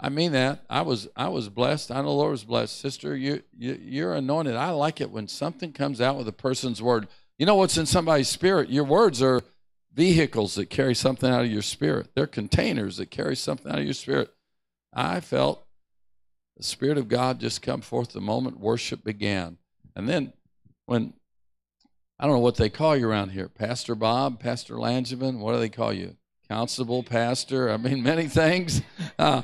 I mean that. I was I was blessed. I know the Lord was blessed. Sister, you, you you're anointed. I like it when something comes out with a person's word. You know what's in somebody's spirit? Your words are vehicles that carry something out of your spirit. They're containers that carry something out of your spirit. I felt the Spirit of God just come forth the moment worship began. And then when I don't know what they call you around here, Pastor Bob, Pastor Langevin, what do they call you? Constable, pastor, I mean, many things. Uh,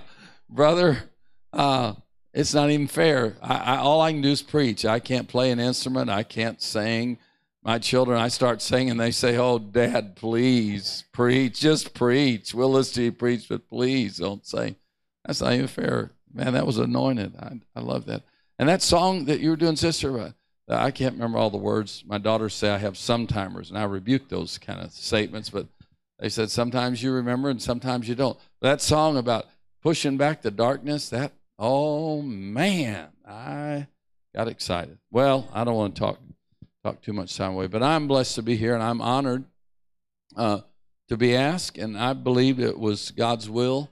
brother, uh, it's not even fair. I, I, all I can do is preach. I can't play an instrument. I can't sing. My children, I start singing, they say, Oh, Dad, please preach. Just preach. We'll listen to you preach, but please don't say. That's not even fair. Man, that was anointed. I, I love that. And that song that you were doing, Sister, uh, I can't remember all the words. My daughters say I have some timers, and I rebuke those kind of statements, but they said sometimes you remember and sometimes you don't. That song about pushing back the darkness, that, oh man, I got excited. Well, I don't want to talk talk too much time away, but I'm blessed to be here and I'm honored uh, to be asked, and I believe it was God's will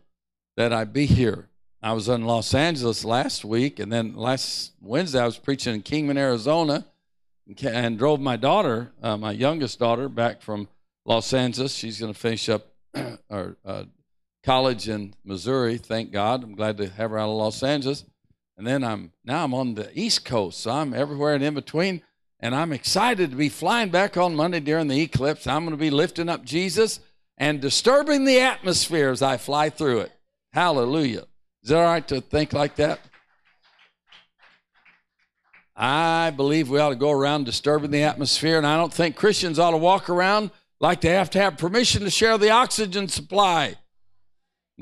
that I be here. I was in Los Angeles last week, and then last Wednesday I was preaching in Kingman, Arizona, and drove my daughter, uh, my youngest daughter, back from Los Angeles. She's going to finish up our uh, college in Missouri. Thank God. I'm glad to have her out of Los Angeles. And then I'm now I'm on the East Coast, so I'm everywhere and in between. And I'm excited to be flying back on Monday during the eclipse. I'm going to be lifting up Jesus and disturbing the atmosphere as I fly through it. Hallelujah. Is it all right to think like that? I believe we ought to go around disturbing the atmosphere, and I don't think Christians ought to walk around like they have to have permission to share the oxygen supply.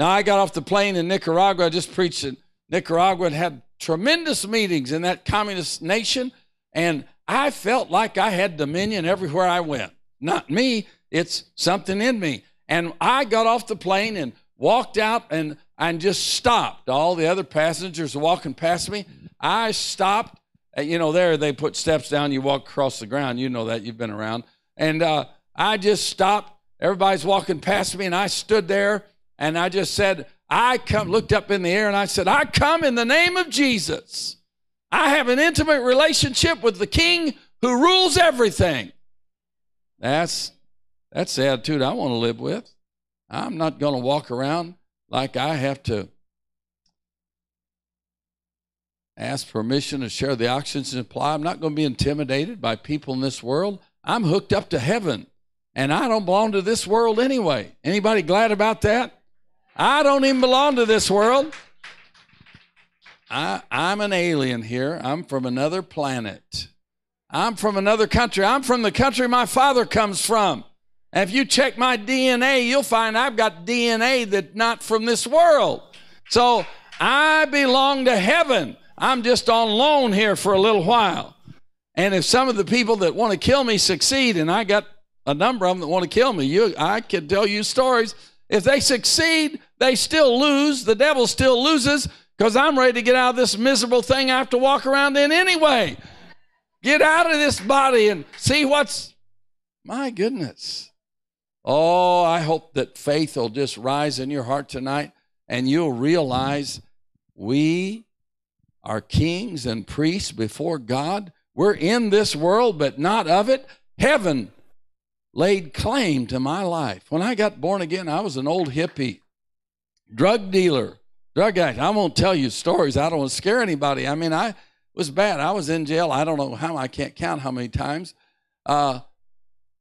Now, I got off the plane in Nicaragua. I just preached in Nicaragua and had tremendous meetings in that communist nation, and I felt like I had dominion everywhere I went. Not me, it's something in me. And I got off the plane and walked out and, and just stopped. All the other passengers walking past me. I stopped. Uh, you know, there they put steps down, you walk across the ground. You know that, you've been around. And uh, I just stopped. Everybody's walking past me, and I stood there and I just said, I come, looked up in the air and I said, I come in the name of Jesus. I have an intimate relationship with the King who rules everything. That's that's the attitude I want to live with. I'm not going to walk around like I have to ask permission to share the oxygen supply. I'm not going to be intimidated by people in this world. I'm hooked up to heaven, and I don't belong to this world anyway. Anybody glad about that? I don't even belong to this world. I, I'm an alien here. I'm from another planet. I'm from another country. I'm from the country my father comes from. And if you check my DNA, you'll find I've got DNA that's not from this world. So I belong to heaven. I'm just on loan here for a little while. And if some of the people that want to kill me succeed, and I got a number of them that want to kill me, you, I can tell you stories. If they succeed, they still lose. The devil still loses because I'm ready to get out of this miserable thing I have to walk around in anyway. Get out of this body and see what's, my goodness. Oh, I hope that faith will just rise in your heart tonight and you'll realize we are kings and priests before God. We're in this world, but not of it. Heaven laid claim to my life. When I got born again, I was an old hippie, drug dealer, drug addict. I won't tell you stories. I don't want to scare anybody. I mean, I was bad. I was in jail. I don't know how, I can't count how many times. Uh,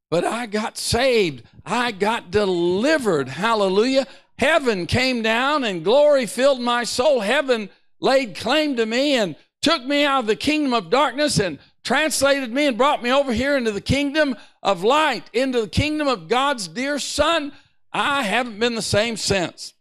but I got saved. I got delivered. Hallelujah. Heaven came down and glory filled my soul. Heaven laid claim to me and took me out of the kingdom of darkness and translated me and brought me over here into the kingdom of light, into the kingdom of God's dear Son. I haven't been the same since.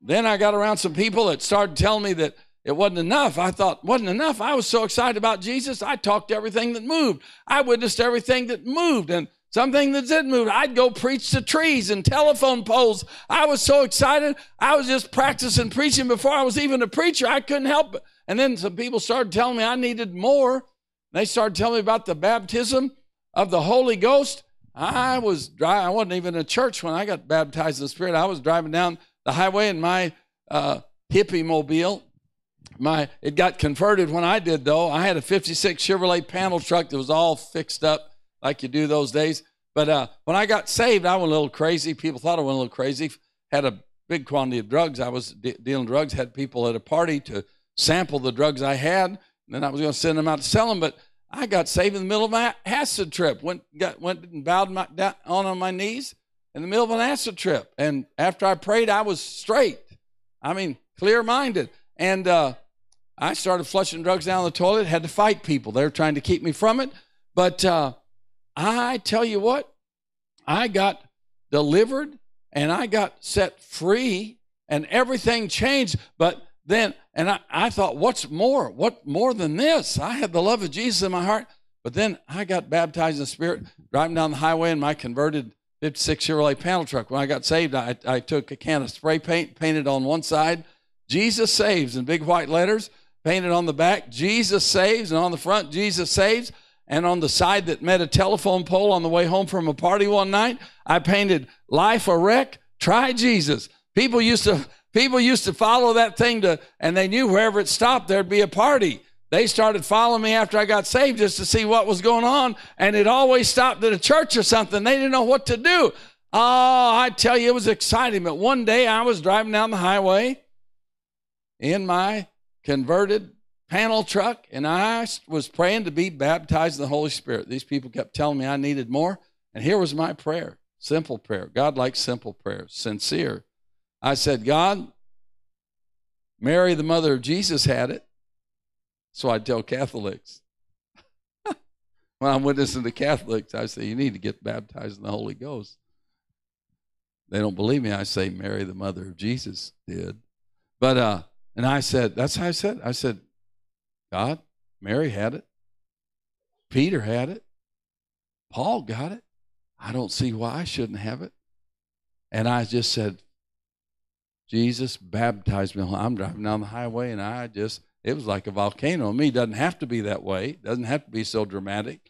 Then I got around some people that started telling me that it wasn't enough. I thought, wasn't enough. I was so excited about Jesus. I talked to everything that moved. I witnessed everything that moved. And something that didn't move, I'd go preach to trees and telephone poles. I was so excited. I was just practicing preaching before I was even a preacher. I couldn't help it. And then some people started telling me I needed more. They started telling me about the baptism of the Holy Ghost. I was driving, I wasn't even in a church when I got baptized in the Spirit. I was driving down the highway in my uh, hippie mobile. My it got converted when I did though. I had a 56 Chevrolet panel truck that was all fixed up like you do those days. But uh, when I got saved, I went a little crazy. People thought I went a little crazy. Had a big quantity of drugs. I was de- dealing drugs. Had people at a party to sample the drugs I had. And then I was going to send them out to sell them. But I got saved in the middle of my acid trip. Went got went and bowed my, down on my knees in the middle of an acid trip. And after I prayed, I was straight. I mean, clear minded. And uh, I started flushing drugs down the toilet. Had to fight people. They were trying to keep me from it. But uh, I tell you what, I got delivered and I got set free and everything changed. But then, and I, I thought, what's more? What more than this? I had the love of Jesus in my heart. But then I got baptized in the Spirit, driving down the highway in my converted 56 Chevrolet panel truck. When I got saved, I, I took a can of spray paint, painted on one side, Jesus saves in big white letters, painted on the back, Jesus saves, and on the front, Jesus saves. And on the side that met a telephone pole on the way home from a party one night, I painted life a wreck, try Jesus. People used to people used to follow that thing to and they knew wherever it stopped there'd be a party. They started following me after I got saved just to see what was going on, and it always stopped at a church or something. They didn't know what to do. Oh, I tell you, it was exciting. But one day I was driving down the highway in my converted panel truck, and I was praying to be baptized in the Holy Spirit. These people kept telling me I needed more, and here was my prayer simple prayer. God likes simple prayers, sincere. I said, God, Mary, the mother of Jesus, had it. So I tell Catholics. when I'm witnessing to Catholics, I say, You need to get baptized in the Holy Ghost. They don't believe me. I say, Mary, the mother of Jesus, did. But, uh, and I said, That's how I said. I said, God, Mary had it. Peter had it. Paul got it. I don't see why I shouldn't have it. And I just said, Jesus baptized me. I'm driving down the highway and I just it was like a volcano. Me doesn't have to be that way. It doesn't have to be so dramatic.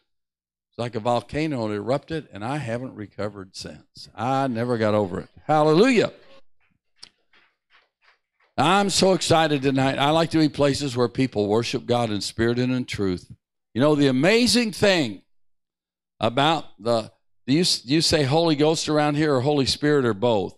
It's like a volcano. It erupted, and I haven't recovered since. I never got over it. Hallelujah. I'm so excited tonight. I like to be places where people worship God in spirit and in truth. You know, the amazing thing about the do you, do you say Holy Ghost around here or Holy Spirit or both?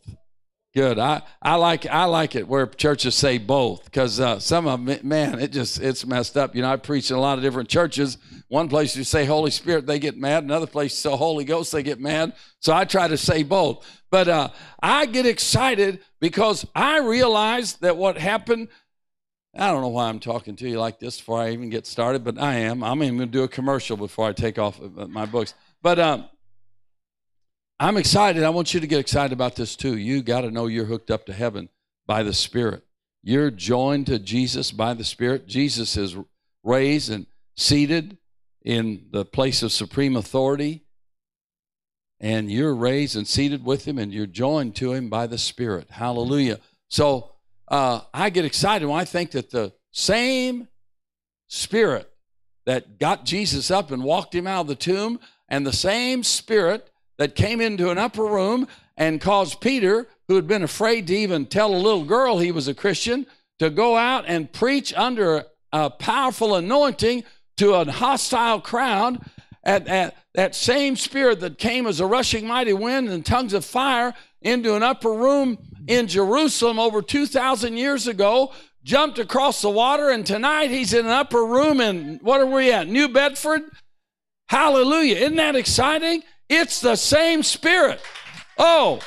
Good. I, I like I like it where churches say both because uh, some of them, man, it just it's messed up. You know, I preach in a lot of different churches. One place you say Holy Spirit, they get mad. Another place say Holy Ghost, they get mad. So I try to say both. But uh, I get excited because I realize that what happened. I don't know why I'm talking to you like this before I even get started, but I am. I'm even going to do a commercial before I take off my books. But um, I'm excited. I want you to get excited about this too. You got to know you're hooked up to heaven by the Spirit. You're joined to Jesus by the Spirit. Jesus is raised and seated in the place of supreme authority. And you're raised and seated with him, and you're joined to him by the Spirit. Hallelujah. So uh, I get excited when I think that the same Spirit that got Jesus up and walked him out of the tomb, and the same Spirit that came into an upper room and caused Peter, who had been afraid to even tell a little girl he was a Christian, to go out and preach under a powerful anointing to a hostile crowd. At, at that same spirit that came as a rushing mighty wind and tongues of fire into an upper room in Jerusalem over 2,000 years ago, jumped across the water, and tonight he's in an upper room in what are we at? New Bedford? Hallelujah. Isn't that exciting? It's the same spirit. Oh,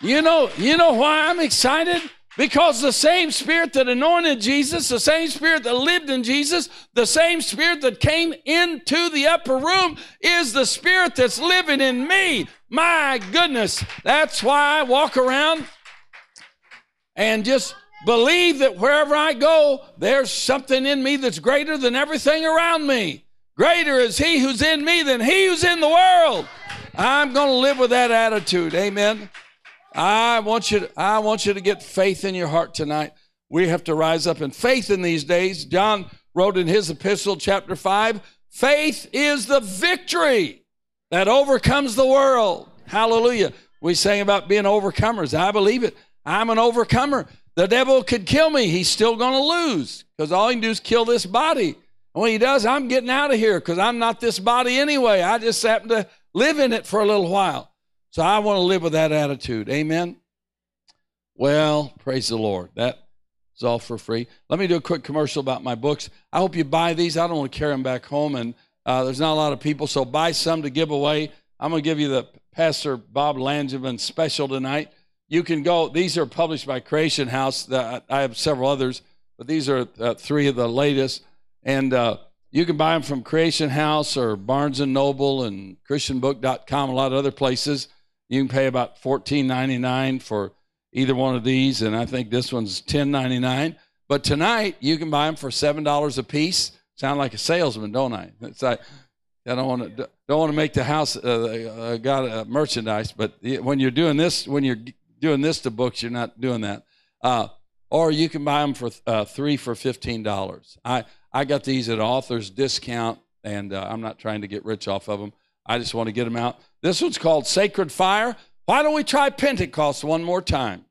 you know, you know why I'm excited? Because the same spirit that anointed Jesus, the same spirit that lived in Jesus, the same spirit that came into the upper room is the spirit that's living in me. My goodness. That's why I walk around and just believe that wherever I go, there's something in me that's greater than everything around me. Greater is he who's in me than he who's in the world. I'm going to live with that attitude. Amen. I want you to, I want you to get faith in your heart tonight. We have to rise up in faith in these days. John wrote in his epistle, chapter 5, faith is the victory that overcomes the world. Hallelujah. We sang about being overcomers. I believe it. I'm an overcomer. the devil could kill me. He's still going to lose because all he can do is kill this body. When he does, I'm getting out of here because I'm not this body anyway. I just happen to live in it for a little while. So I want to live with that attitude. Amen. Well, praise the Lord. That is all for free. Let me do a quick commercial about my books. I hope you buy these. I don't want to carry them back home, and uh, there's not a lot of people, so buy some to give away. I'm going to give you the Pastor Bob Langevin special tonight. You can go, these are published by Creation House. I have several others, but these are uh, three of the latest. And uh, you can buy them from Creation House or Barnes and Noble and ChristianBook.com, a lot of other places. You can pay about $14.99 for either one of these, and I think this one's $10.99. But tonight you can buy them for seven dollars a piece. Sound like a salesman, don't I? It's like I don't want to don't want to make the house uh, uh, got merchandise, but when you're doing this, when you're doing this to books, you're not doing that. Uh, or you can buy them for uh, three for fifteen dollars. I I got these at author's discount, and uh, I'm not trying to get rich off of them. I just want to get them out. This one's called Sacred Fire. Why don't we try Pentecost one more time?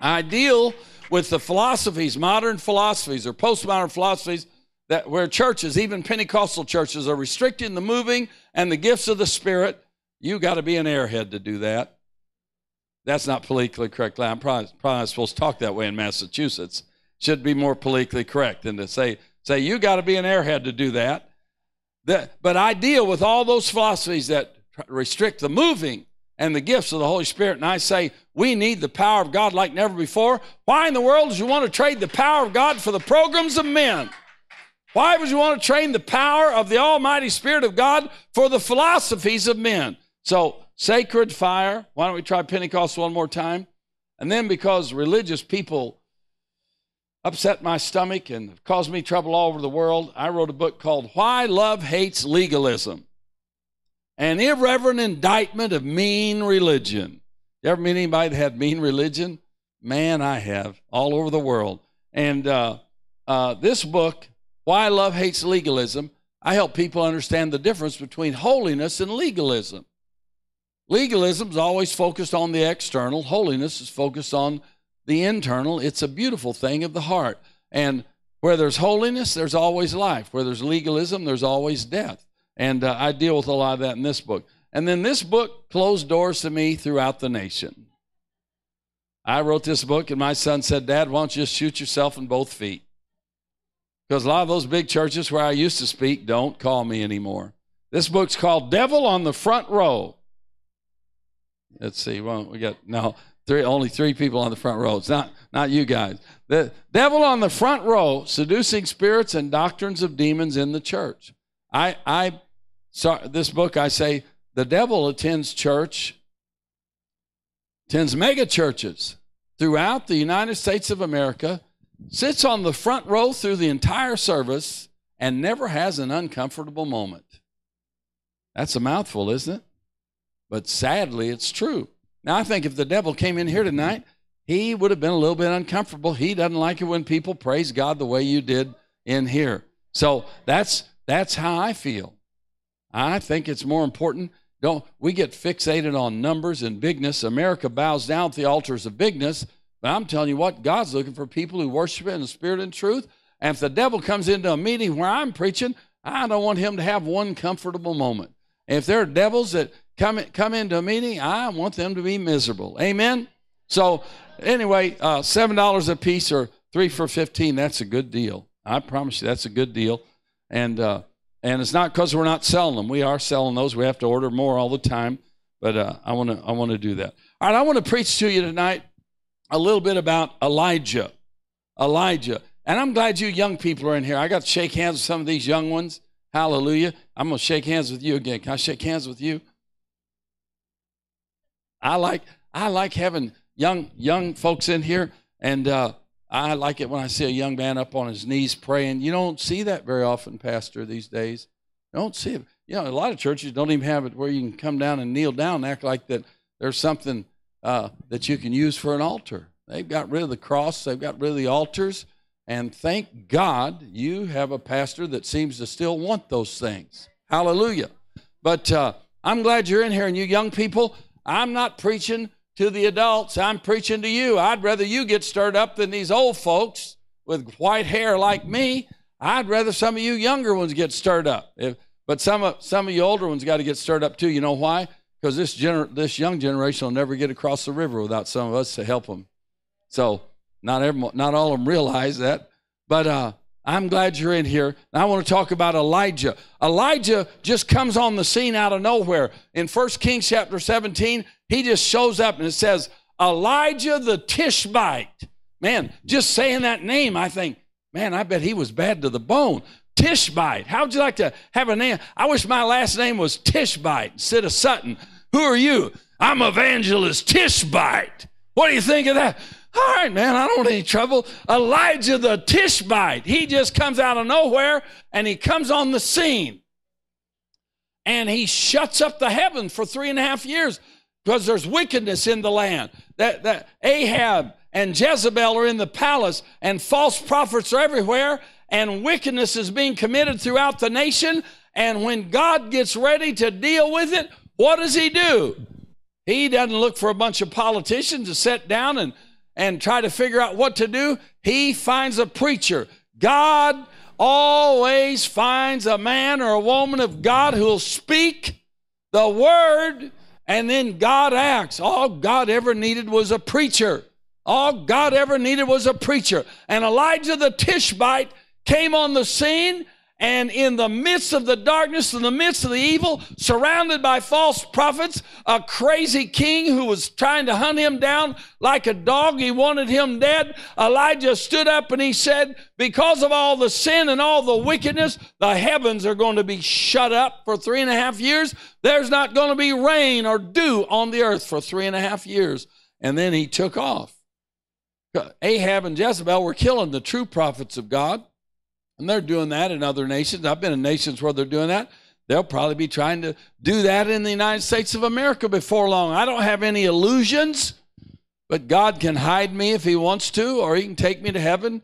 I deal with the philosophies, modern philosophies or postmodern philosophies that where churches, even Pentecostal churches, are restricting the moving and the gifts of the Spirit. You got to be an airhead to do that. That's not politically correct. I'm probably, probably not supposed to talk that way in Massachusetts. Should be more politically correct than to say say you got to be an airhead to do that. that. But I deal with all those philosophies that restrict the moving and the gifts of the Holy Spirit. And I say, we need the power of God like never before. Why in the world do you want to trade the power of God for the programs of men? Why would you want to trade the power of the Almighty Spirit of God for the philosophies of men? So, sacred fire. Why don't we try Pentecost one more time? And then, because religious people upset my stomach and caused me trouble all over the world, I wrote a book called Why Love Hates Legalism an irreverent indictment of mean religion. You ever meet anybody that had mean religion? Man, I have all over the world. And uh, uh, this book, Why Love Hates Legalism, I help people understand the difference between holiness and legalism. Legalism is always focused on the external, holiness is focused on the internal. It's a beautiful thing of the heart. And where there's holiness, there's always life. Where there's legalism, there's always death. And uh, I deal with a lot of that in this book. And then this book closed doors to me throughout the nation. I wrote this book, and my son said, Dad, why don't you just shoot yourself in both feet? Because a lot of those big churches where I used to speak don't call me anymore. This book's called Devil on the Front Row. Let's see. Well, we got no three, only three people on the front row. It's not not you guys. The devil on the front row, seducing spirits and doctrines of demons in the church. I I so this book, I say the devil attends church, attends mega churches throughout the United States of America, sits on the front row through the entire service, and never has an uncomfortable moment. That's a mouthful, isn't it? But sadly, it's true. Now, I think if the devil came in here tonight, he would have been a little bit uncomfortable. He doesn't like it when people praise God the way you did in here. So that's that's how I feel. I think it's more important. Don't we get fixated on numbers and bigness? America bows down at the altars of bigness, but I'm telling you what, God's looking for people who worship in the spirit and truth. And if the devil comes into a meeting where I'm preaching, I don't want him to have one comfortable moment. If there are devils that come come into a meeting, I want them to be miserable. Amen. So anyway, uh, seven dollars a piece or three for fifteen. That's a good deal. I promise you, that's a good deal. And uh, and it's not because we're not selling them. We are selling those. We have to order more all the time. But uh, I want to I want to do that. All right, I want to preach to you tonight a little bit about Elijah. Elijah. And I'm glad you young people are in here. I got to shake hands with some of these young ones. Hallelujah. I'm going to shake hands with you again. Can I shake hands with you? I like I like having young young folks in here and uh, I like it when I see a young man up on his knees praying. You don't see that very often, Pastor, these days. You don't see it. You know, a lot of churches don't even have it where you can come down and kneel down and act like that there's something uh, that you can use for an altar. They've got rid of the cross, they've got rid of the altars, and thank God you have a pastor that seems to still want those things. Hallelujah. But uh, I'm glad you're in here, and you young people, I'm not preaching to the adults, I'm preaching to you. I'd rather you get stirred up than these old folks with white hair like me. I'd rather some of you younger ones get stirred up. If, but some of, some of you older ones got to get stirred up too. You know why? Because this, gener- this young generation will never get across the river without some of us to help them. So not, every, not all of them realize that. But uh, I'm glad you're in here. I want to talk about Elijah. Elijah just comes on the scene out of nowhere. In 1 Kings chapter 17, he just shows up and it says, Elijah the Tishbite. Man, just saying that name, I think, man, I bet he was bad to the bone. Tishbite. How would you like to have a name? I wish my last name was Tishbite instead of Sutton. Who are you? I'm evangelist Tishbite. What do you think of that? All right, man, I don't want any trouble. Elijah the Tishbite, he just comes out of nowhere and he comes on the scene. And he shuts up the heaven for three and a half years because there's wickedness in the land. That, that Ahab and Jezebel are in the palace, and false prophets are everywhere, and wickedness is being committed throughout the nation. And when God gets ready to deal with it, what does he do? He doesn't look for a bunch of politicians to sit down and and try to figure out what to do, he finds a preacher. God always finds a man or a woman of God who'll speak the word and then God acts. All God ever needed was a preacher. All God ever needed was a preacher. And Elijah the Tishbite came on the scene and in the midst of the darkness, in the midst of the evil, surrounded by false prophets, a crazy king who was trying to hunt him down like a dog, he wanted him dead. Elijah stood up and he said, Because of all the sin and all the wickedness, the heavens are going to be shut up for three and a half years. There's not going to be rain or dew on the earth for three and a half years. And then he took off. Ahab and Jezebel were killing the true prophets of God. And they're doing that in other nations. I've been in nations where they're doing that. They'll probably be trying to do that in the United States of America before long. I don't have any illusions, but God can hide me if He wants to, or He can take me to heaven.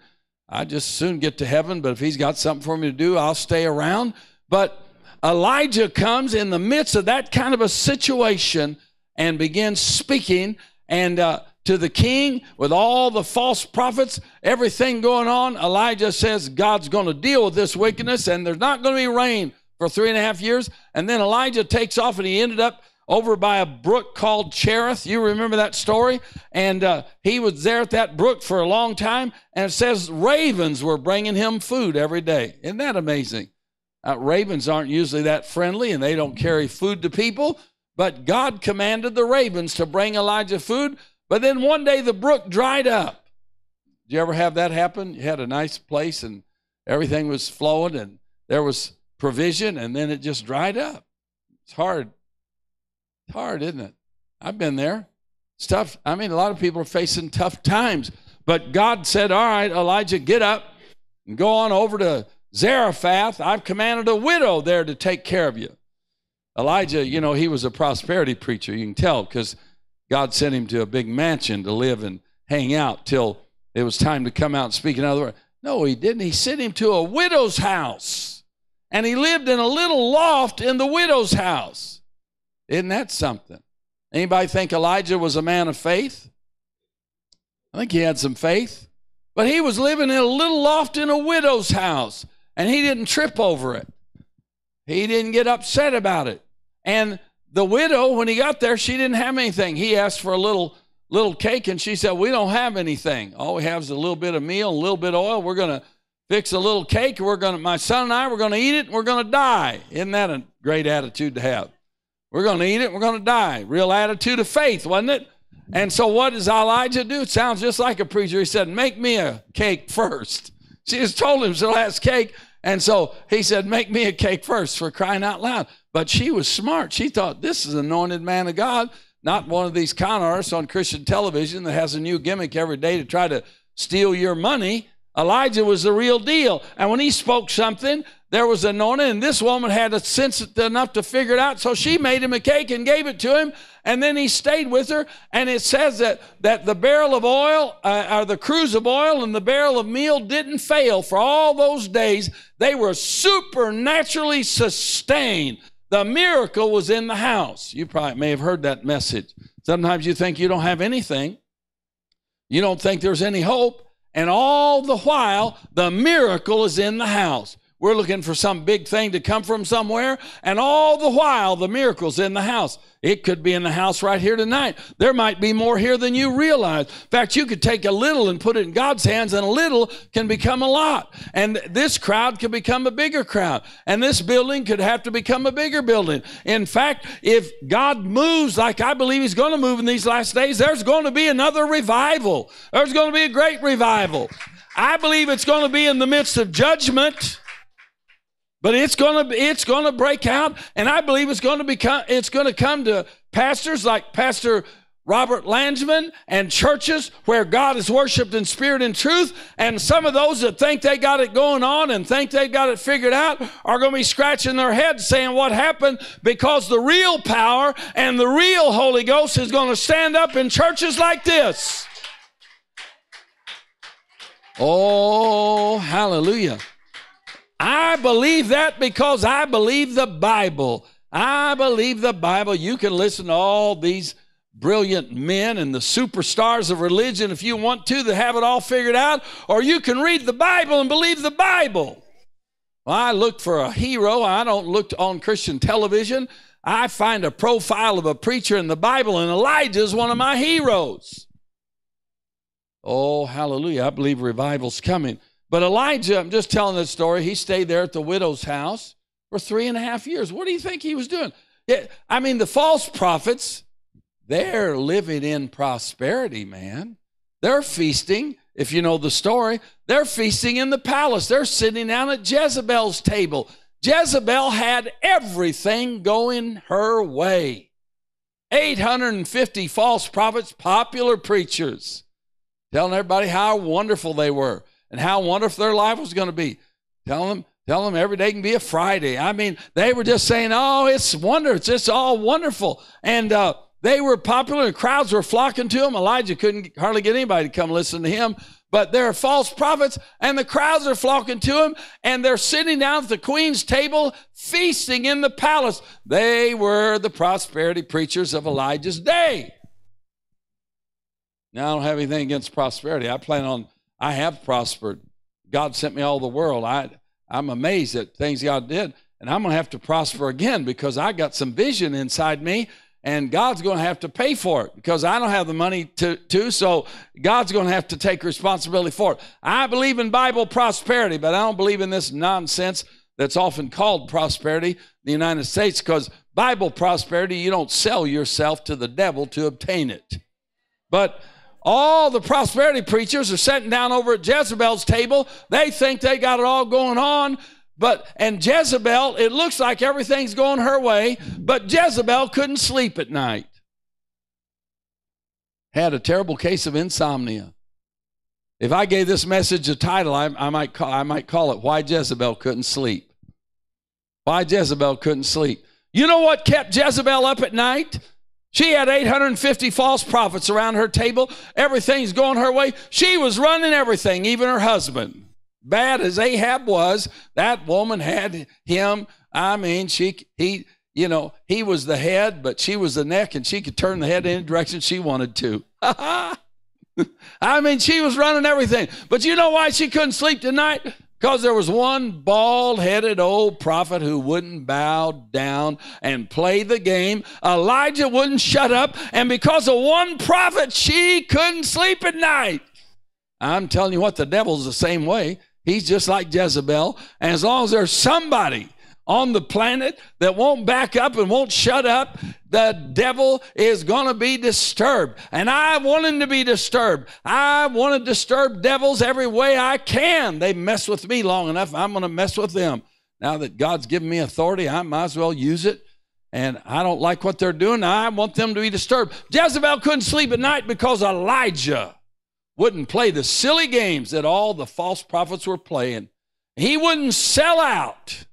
I just soon get to heaven, but if He's got something for me to do, I'll stay around. But Elijah comes in the midst of that kind of a situation and begins speaking. And uh, to the king with all the false prophets, everything going on. Elijah says God's going to deal with this wickedness and there's not going to be rain for three and a half years. And then Elijah takes off and he ended up over by a brook called Cherith. You remember that story? And uh, he was there at that brook for a long time. And it says ravens were bringing him food every day. Isn't that amazing? Uh, ravens aren't usually that friendly and they don't carry food to people. But God commanded the ravens to bring Elijah food. But then one day the brook dried up. Did you ever have that happen? You had a nice place and everything was flowing and there was provision and then it just dried up. It's hard. It's hard, isn't it? I've been there. It's tough. I mean, a lot of people are facing tough times. But God said, All right, Elijah, get up and go on over to Zarephath. I've commanded a widow there to take care of you. Elijah, you know, he was a prosperity preacher. You can tell because God sent him to a big mansion to live and hang out till it was time to come out and speak another word. No, he didn't. He sent him to a widow's house. And he lived in a little loft in the widow's house. Isn't that something? Anybody think Elijah was a man of faith? I think he had some faith. But he was living in a little loft in a widow's house, and he didn't trip over it. He didn't get upset about it. And the widow, when he got there, she didn't have anything. He asked for a little little cake, and she said, "We don't have anything. All we have is a little bit of meal, a little bit of oil. We're gonna fix a little cake. We're gonna, my son and I, we're gonna eat it. and We're gonna die. Isn't that a great attitude to have? We're gonna eat it. We're gonna die. Real attitude of faith, wasn't it? And so, what does Elijah do? It sounds just like a preacher. He said, "Make me a cake first. She just told him it's the last cake. And so he said, Make me a cake first for crying out loud. But she was smart. She thought, This is an anointed man of God, not one of these con artists on Christian television that has a new gimmick every day to try to steal your money. Elijah was the real deal. And when he spoke something, there was anointing, and this woman had a sense enough to figure it out. So she made him a cake and gave it to him, and then he stayed with her. And it says that, that the barrel of oil, uh, or the cruse of oil, and the barrel of meal didn't fail for all those days. They were supernaturally sustained. The miracle was in the house. You probably may have heard that message. Sometimes you think you don't have anything. You don't think there's any hope. And all the while, the miracle is in the house. We're looking for some big thing to come from somewhere, and all the while, the miracle's in the house. It could be in the house right here tonight. There might be more here than you realize. In fact, you could take a little and put it in God's hands, and a little can become a lot. And this crowd could become a bigger crowd. And this building could have to become a bigger building. In fact, if God moves like I believe He's going to move in these last days, there's going to be another revival. There's going to be a great revival. I believe it's going to be in the midst of judgment. But it's gonna it's gonna break out, and I believe it's gonna become it's gonna come to pastors like Pastor Robert Landsman and churches where God is worshiped in spirit and truth. And some of those that think they got it going on and think they got it figured out are going to be scratching their heads saying what happened because the real power and the real Holy Ghost is going to stand up in churches like this. Oh, hallelujah. I believe that because I believe the Bible. I believe the Bible. You can listen to all these brilliant men and the superstars of religion if you want to that have it all figured out, or you can read the Bible and believe the Bible. Well, I look for a hero. I don't look on Christian television. I find a profile of a preacher in the Bible, and Elijah is one of my heroes. Oh, hallelujah. I believe revival's coming. But Elijah, I'm just telling this story, he stayed there at the widow's house for three and a half years. What do you think he was doing? I mean, the false prophets, they're living in prosperity, man. They're feasting, if you know the story, they're feasting in the palace. They're sitting down at Jezebel's table. Jezebel had everything going her way. 850 false prophets, popular preachers, telling everybody how wonderful they were and how wonderful their life was going to be. Tell them, tell them every day can be a Friday. I mean, they were just saying, "Oh, it's wonderful! it's just all wonderful," and uh, they were popular. And crowds were flocking to them. Elijah couldn't hardly get anybody to come listen to him. But there are false prophets, and the crowds are flocking to him, and they're sitting down at the queen's table, feasting in the palace. They were the prosperity preachers of Elijah's day. Now, I don't have anything against prosperity. I plan on I have prospered. God sent me all the world. I, I'm amazed at things God did. And I'm going to have to prosper again because I got some vision inside me and God's going to have to pay for it because I don't have the money to, to so God's going to have to take responsibility for it. I believe in Bible prosperity, but I don't believe in this nonsense that's often called prosperity in the United States because Bible prosperity, you don't sell yourself to the devil to obtain it. But all the prosperity preachers are sitting down over at Jezebel's table. They think they got it all going on. But, and Jezebel, it looks like everything's going her way, but Jezebel couldn't sleep at night. Had a terrible case of insomnia. If I gave this message a title, I, I, might, call, I might call it Why Jezebel Couldn't Sleep. Why Jezebel Couldn't Sleep. You know what kept Jezebel up at night? She had 850 false prophets around her table. Everything's going her way. She was running everything, even her husband. Bad as Ahab was, that woman had him. I mean, she he you know, he was the head, but she was the neck, and she could turn the head any direction she wanted to. I mean, she was running everything. But you know why she couldn't sleep tonight? Because there was one bald headed old prophet who wouldn't bow down and play the game. Elijah wouldn't shut up. And because of one prophet, she couldn't sleep at night. I'm telling you what, the devil's the same way. He's just like Jezebel. And as long as there's somebody on the planet that won't back up and won't shut up, the devil is going to be disturbed. And I want him to be disturbed. I want to disturb devils every way I can. They mess with me long enough, I'm going to mess with them. Now that God's given me authority, I might as well use it. And I don't like what they're doing. I want them to be disturbed. Jezebel couldn't sleep at night because Elijah wouldn't play the silly games that all the false prophets were playing. He wouldn't sell out.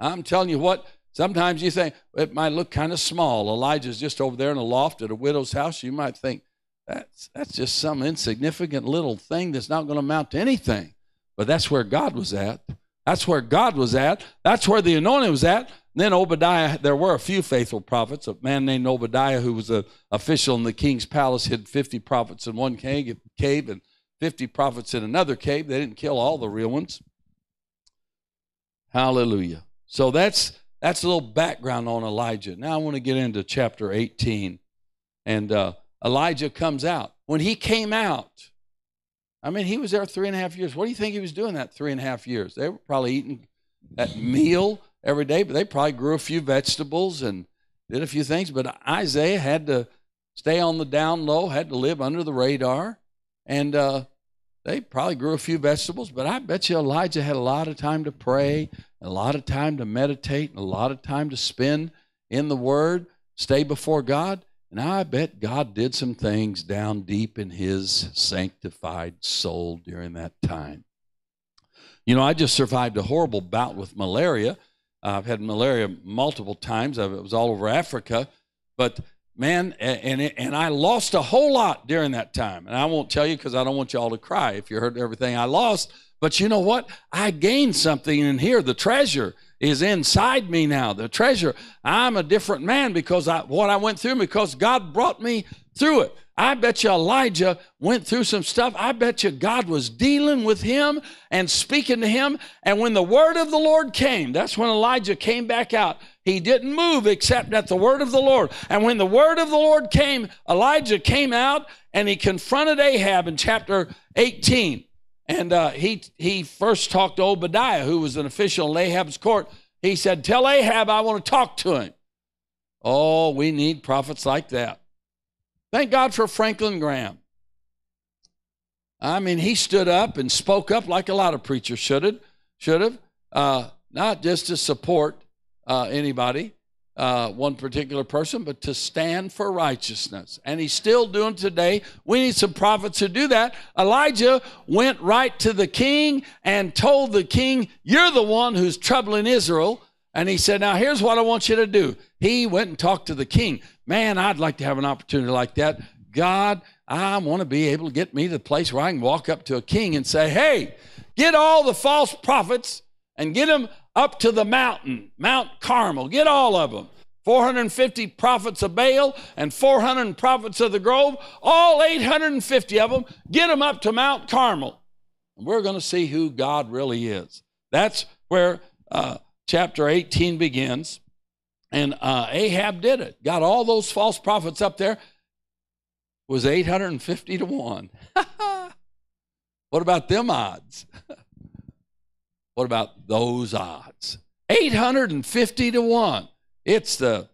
I'm telling you what, sometimes you think it might look kind of small. Elijah's just over there in a loft at a widow's house. You might think that's, that's just some insignificant little thing that's not going to amount to anything. But that's where God was at. That's where God was at. That's where the anointing was at. then Obadiah, there were a few faithful prophets. A man named Obadiah, who was an official in the king's palace, hid 50 prophets in one cave, cave and 50 prophets in another cave. They didn't kill all the real ones. Hallelujah. So that's that's a little background on Elijah. Now I want to get into chapter 18. And uh, Elijah comes out. When he came out, I mean, he was there three and a half years. What do you think he was doing that three and a half years? They were probably eating that meal every day, but they probably grew a few vegetables and did a few things. But Isaiah had to stay on the down low, had to live under the radar. And uh, they probably grew a few vegetables, but I bet you Elijah had a lot of time to pray, a lot of time to meditate, a lot of time to spend in the Word, stay before God. And I bet God did some things down deep in his sanctified soul during that time. You know, I just survived a horrible bout with malaria. I've had malaria multiple times. I was all over Africa, but man, and and I lost a whole lot during that time. And I won't tell you because I don't want y'all to cry if you heard everything I lost. But you know what? I gained something in here. The treasure is inside me now. The treasure. I'm a different man because I what I went through because God brought me through it. I bet you Elijah went through some stuff. I bet you God was dealing with him and speaking to him. And when the word of the Lord came, that's when Elijah came back out. He didn't move except at the word of the Lord. And when the word of the Lord came, Elijah came out and he confronted Ahab in chapter 18. And uh, he, he first talked to Obadiah, who was an official in Ahab's court. He said, Tell Ahab I want to talk to him. Oh, we need prophets like that. Thank God for Franklin Graham. I mean, he stood up and spoke up like a lot of preachers should have, should have, uh, not just to support uh, anybody, uh, one particular person, but to stand for righteousness. And he's still doing today. We need some prophets who do that. Elijah went right to the king and told the king, You're the one who's troubling Israel. And he said, Now here's what I want you to do. He went and talked to the king. Man, I'd like to have an opportunity like that. God, I want to be able to get me to the place where I can walk up to a king and say, Hey, get all the false prophets and get them up to the mountain, Mount Carmel. Get all of them. 450 prophets of Baal and 400 prophets of the Grove, all 850 of them, get them up to Mount Carmel. And we're going to see who God really is. That's where uh, chapter 18 begins. And uh, Ahab did it, got all those false prophets up there. was 850 to 1. what about them odds? what about those odds? 850 to 1. It's the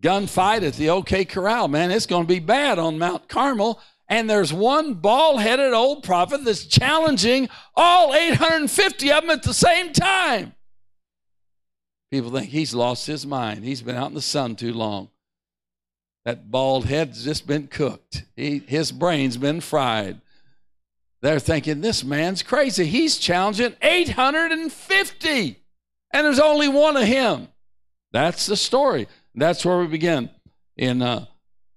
gunfight at the OK Corral, man. It's going to be bad on Mount Carmel. And there's one bald headed old prophet that's challenging all 850 of them at the same time. People think he's lost his mind. He's been out in the sun too long. That bald head's just been cooked. He, his brain's been fried. They're thinking, this man's crazy. He's challenging 850, and there's only one of him. That's the story. That's where we begin in uh,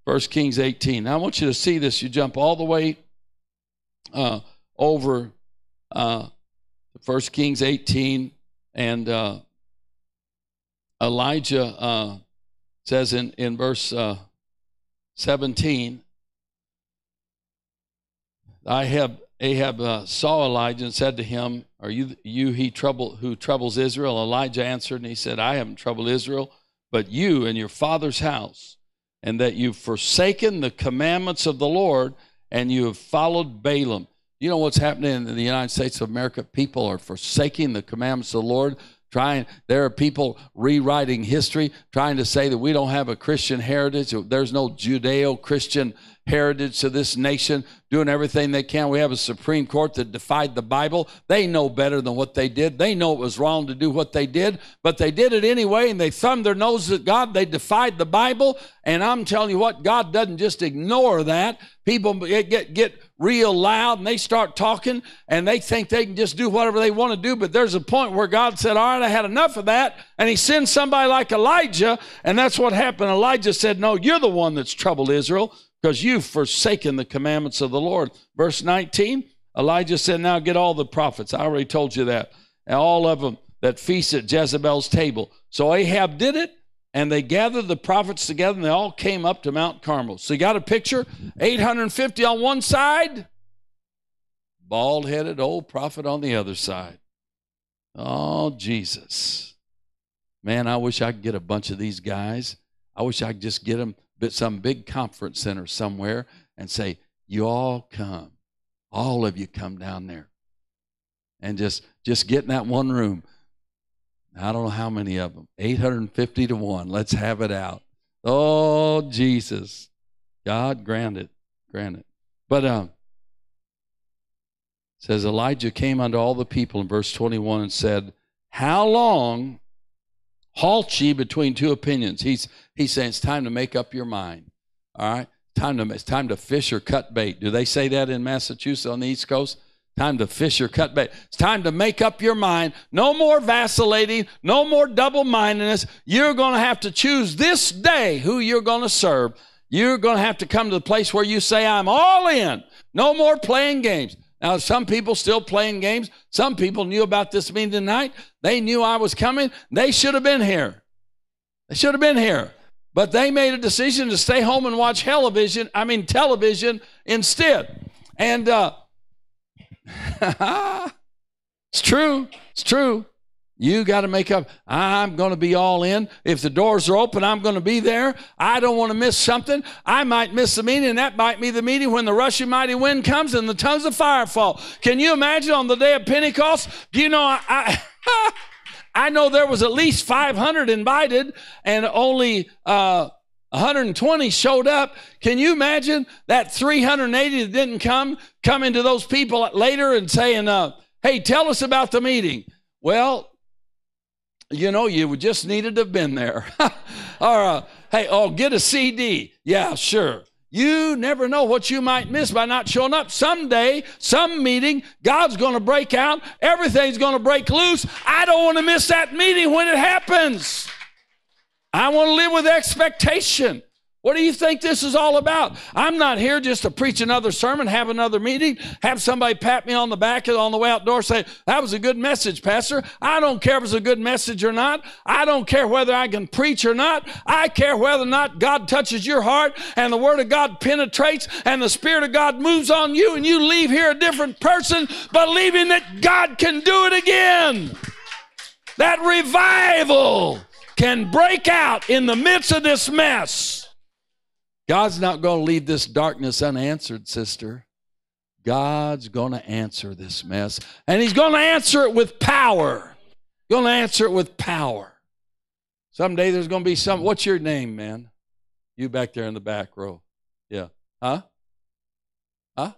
1 Kings 18. Now, I want you to see this. You jump all the way uh, over uh, 1 Kings 18, and uh, Elijah uh, says in, in verse uh, 17, Ahab, Ahab uh, saw Elijah and said to him, Are you, you he trouble, who troubles Israel? Elijah answered and he said, I haven't troubled Israel, but you and your father's house, and that you've forsaken the commandments of the Lord and you have followed Baalim. You know what's happening in the United States of America? People are forsaking the commandments of the Lord trying there are people rewriting history trying to say that we don't have a christian heritage there's no judeo-christian heritage to this nation doing everything they can we have a supreme court that defied the bible they know better than what they did they know it was wrong to do what they did but they did it anyway and they thumbed their noses at god they defied the bible and i'm telling you what god doesn't just ignore that people get, get, get real loud and they start talking and they think they can just do whatever they want to do. But there's a point where God said, All right, I had enough of that. And he sends somebody like Elijah. And that's what happened. Elijah said, No, you're the one that's troubled Israel because you've forsaken the commandments of the Lord. Verse 19, Elijah said, Now get all the prophets. I already told you that. And all of them that feast at Jezebel's table. So Ahab did it, and they gathered the prophets together, and they all came up to Mount Carmel. So you got a picture? 850 on one side, bald headed old prophet on the other side. Oh, Jesus. Man, I wish I could get a bunch of these guys. I wish I could just get them at some big conference center somewhere and say, You all come. All of you come down there. And just just get in that one room. I don't know how many of them. 850 to 1. Let's have it out. Oh, Jesus. God grant it. Grant it. But um says Elijah came unto all the people in verse 21 and said, How long halt ye between two opinions? He's, he's saying it's time to make up your mind. All right? Time to, it's time to fish or cut bait. Do they say that in Massachusetts on the East Coast? Time to fish or cut bait. It's time to make up your mind. No more vacillating, no more double mindedness. You're going to have to choose this day who you're going to serve. You're going to have to come to the place where you say, I'm all in. No more playing games. Now, some people still playing games. Some people knew about this meeting tonight. They knew I was coming. They should have been here. They should have been here. But they made a decision to stay home and watch television, I mean television instead. And uh, it's true. It's true. You got to make up. I'm going to be all in. If the doors are open, I'm going to be there. I don't want to miss something. I might miss the meeting, and that might be the meeting when the rushing mighty wind comes and the tongues of fire fall. Can you imagine on the day of Pentecost? Do you know I, I, I know there was at least 500 invited, and only uh, 120 showed up. Can you imagine that 380 that didn't come coming to those people later and saying, uh, "Hey, tell us about the meeting." Well, you know, you just needed to have been there. or, uh, hey, oh, get a CD. Yeah, sure. You never know what you might miss by not showing up. Someday, some meeting, God's going to break out. Everything's going to break loose. I don't want to miss that meeting when it happens. I want to live with expectation. What do you think this is all about? I'm not here just to preach another sermon, have another meeting, have somebody pat me on the back on the way out door, say, That was a good message, Pastor. I don't care if it's a good message or not. I don't care whether I can preach or not. I care whether or not God touches your heart and the Word of God penetrates and the Spirit of God moves on you and you leave here a different person, believing that God can do it again. That revival can break out in the midst of this mess. God's not going to leave this darkness unanswered, sister. God's going to answer this mess, and He's going to answer it with power. Going to answer it with power. Someday there's going to be some. What's your name, man? You back there in the back row. Yeah. Huh? Huh?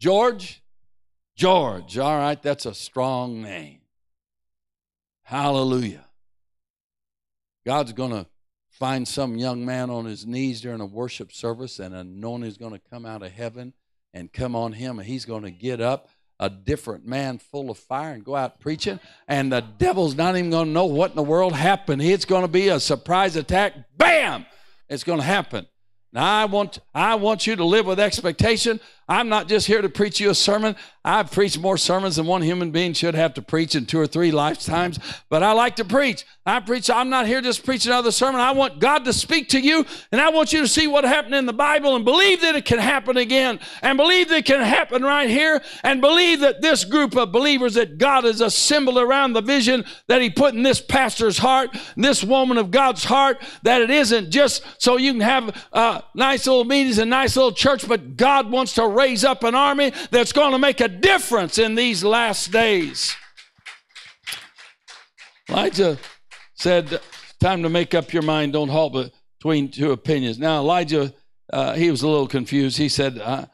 George? George. All right, that's a strong name. Hallelujah. God's going to find some young man on his knees during a worship service and anointing is going to come out of heaven and come on him and he's going to get up a different man full of fire and go out preaching and the devil's not even going to know what in the world happened. It's going to be a surprise attack. Bam! It's going to happen. Now I want I want you to live with expectation. I'm not just here to preach you a sermon. I've preached more sermons than one human being should have to preach in two or three lifetimes, but I like to preach. I preach, I'm not here just preaching another sermon. I want God to speak to you, and I want you to see what happened in the Bible and believe that it can happen again, and believe that it can happen right here, and believe that this group of believers that God has assembled around the vision that He put in this pastor's heart, this woman of God's heart, that it isn't just so you can have uh, nice little meetings and nice little church, but God wants to raise up an army that's going to make a difference in these last days. Elijah said, Time to make up your mind. Don't halt between two opinions. Now, Elijah, uh, he was a little confused. He said uh,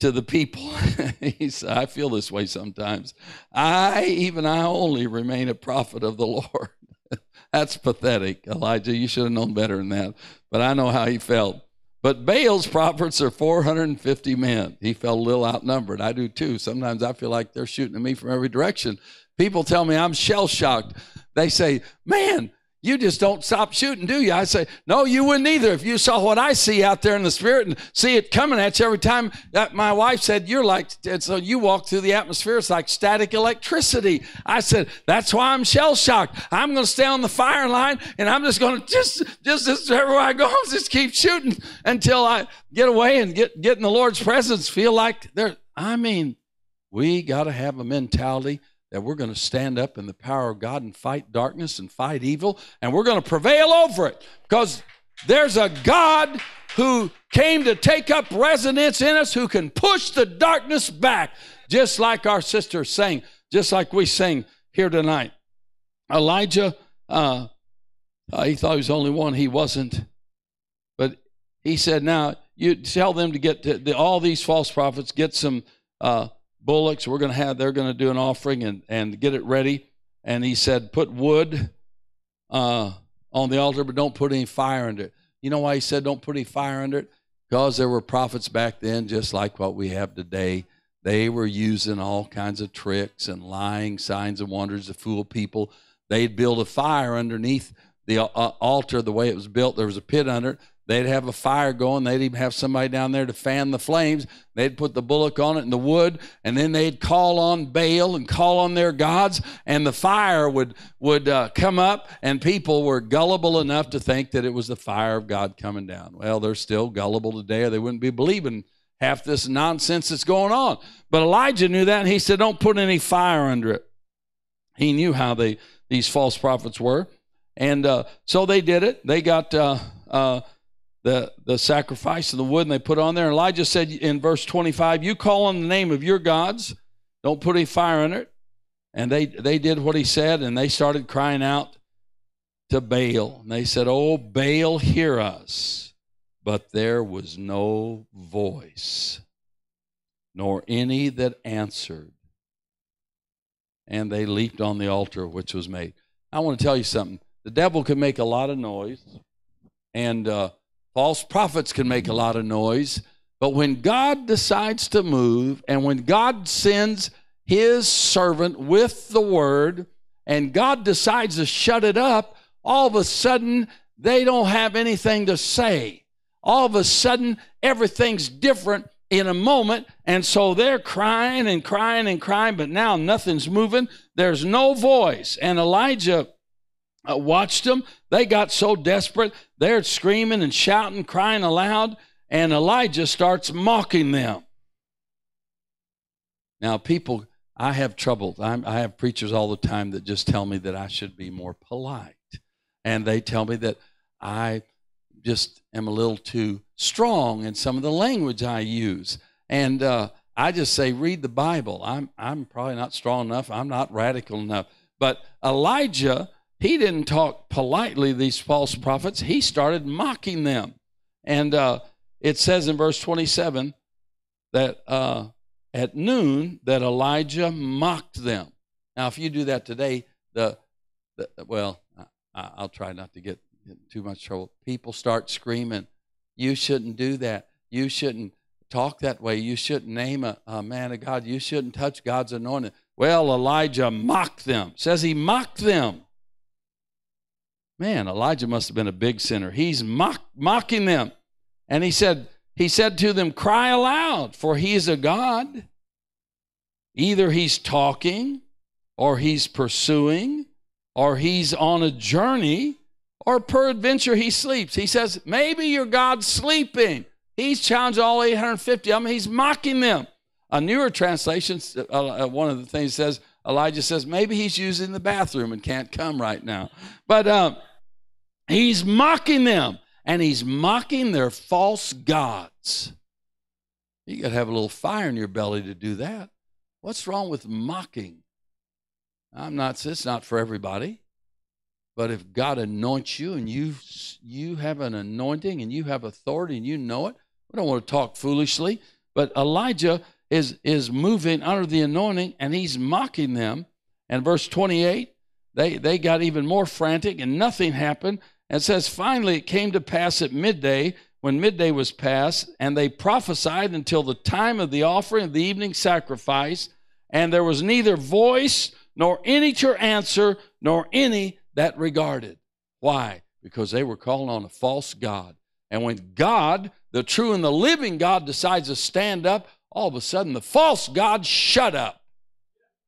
to the people, he said, I feel this way sometimes. I, even I only, remain a prophet of the Lord. That's pathetic, Elijah. You should have known better than that. But I know how he felt. But Baal's prophets are 450 men. He felt a little outnumbered. I do too. Sometimes I feel like they're shooting at me from every direction. People tell me I'm shell shocked. They say, Man, you just don't stop shooting, do you? I say, no, you wouldn't either. If you saw what I see out there in the spirit and see it coming at you every time that my wife said, you're like, so you walk through the atmosphere, it's like static electricity. I said, that's why I'm shell shocked. I'm going to stay on the fire line and I'm just going to just, just, just everywhere I go, just keep shooting until I get away and get, get in the Lord's presence, feel like there, I mean, we got to have a mentality that we're going to stand up in the power of God and fight darkness and fight evil, and we're going to prevail over it because there's a God who came to take up residence in us who can push the darkness back, just like our sisters sang, just like we sing here tonight. Elijah, uh, uh, he thought he was the only one, he wasn't. But he said, Now, you tell them to get to, the, all these false prophets, get some. Uh, bullocks. We're going to have, they're going to do an offering and, and get it ready. And he said, put wood uh, on the altar, but don't put any fire under it. You know why he said don't put any fire under it? Because there were prophets back then, just like what we have today. They were using all kinds of tricks and lying signs and wonders to fool people. They'd build a fire underneath the uh, altar the way it was built. There was a pit under it. They'd have a fire going. They'd even have somebody down there to fan the flames. They'd put the bullock on it in the wood, and then they'd call on Baal and call on their gods, and the fire would would uh, come up. And people were gullible enough to think that it was the fire of God coming down. Well, they're still gullible today, or they wouldn't be believing half this nonsense that's going on. But Elijah knew that, and he said, "Don't put any fire under it." He knew how they these false prophets were, and uh, so they did it. They got. Uh, uh the, the sacrifice of the wood and they put on there. And Elijah said in verse 25, You call on the name of your gods, don't put any fire in it. And they, they did what he said and they started crying out to Baal. And they said, Oh, Baal, hear us. But there was no voice, nor any that answered. And they leaped on the altar which was made. I want to tell you something. The devil can make a lot of noise. And, uh, False prophets can make a lot of noise, but when God decides to move and when God sends his servant with the word and God decides to shut it up, all of a sudden they don't have anything to say. All of a sudden everything's different in a moment. And so they're crying and crying and crying, but now nothing's moving. There's no voice. And Elijah uh, watched them. They got so desperate, they're screaming and shouting, crying aloud, and Elijah starts mocking them. Now, people, I have trouble. I'm, i have preachers all the time that just tell me that I should be more polite. And they tell me that I just am a little too strong in some of the language I use. And uh, I just say, read the Bible. I'm, I'm probably not strong enough. I'm not radical enough. But Elijah he didn't talk politely, these false prophets. He started mocking them. And uh, it says in verse 27 that uh, at noon that Elijah mocked them. Now, if you do that today, the, the well, I, will try not to get in too much trouble. People start screaming, "You shouldn't do that. You shouldn't talk that way. You shouldn't name a, a man of God. You shouldn't touch God's anointed." Well, Elijah mocked them. Says he mocked them. Man, Elijah must have been a big sinner. He's mock, mocking them. And he said, he said to them, Cry aloud, for he is a God. Either he's talking, or he's pursuing, or he's on a journey, or peradventure he sleeps. He says, Maybe your God's sleeping. He's challenged all 850 of them. He's mocking them. A newer translation, uh, uh, one of the things says, Elijah says, maybe he's using the bathroom and can't come right now. But um, He's mocking them and he's mocking their false gods. You got to have a little fire in your belly to do that. What's wrong with mocking? I'm not, it's not for everybody. But if God anoints you and you you have an anointing and you have authority and you know it, we don't want to talk foolishly. But Elijah is is moving under the anointing and he's mocking them. And verse 28, they they got even more frantic and nothing happened. And says, Finally, it came to pass at midday, when midday was past, and they prophesied until the time of the offering of the evening sacrifice, and there was neither voice nor any to answer, nor any that regarded. Why? Because they were calling on a false God. And when God, the true and the living God, decides to stand up, all of a sudden the false God shut up.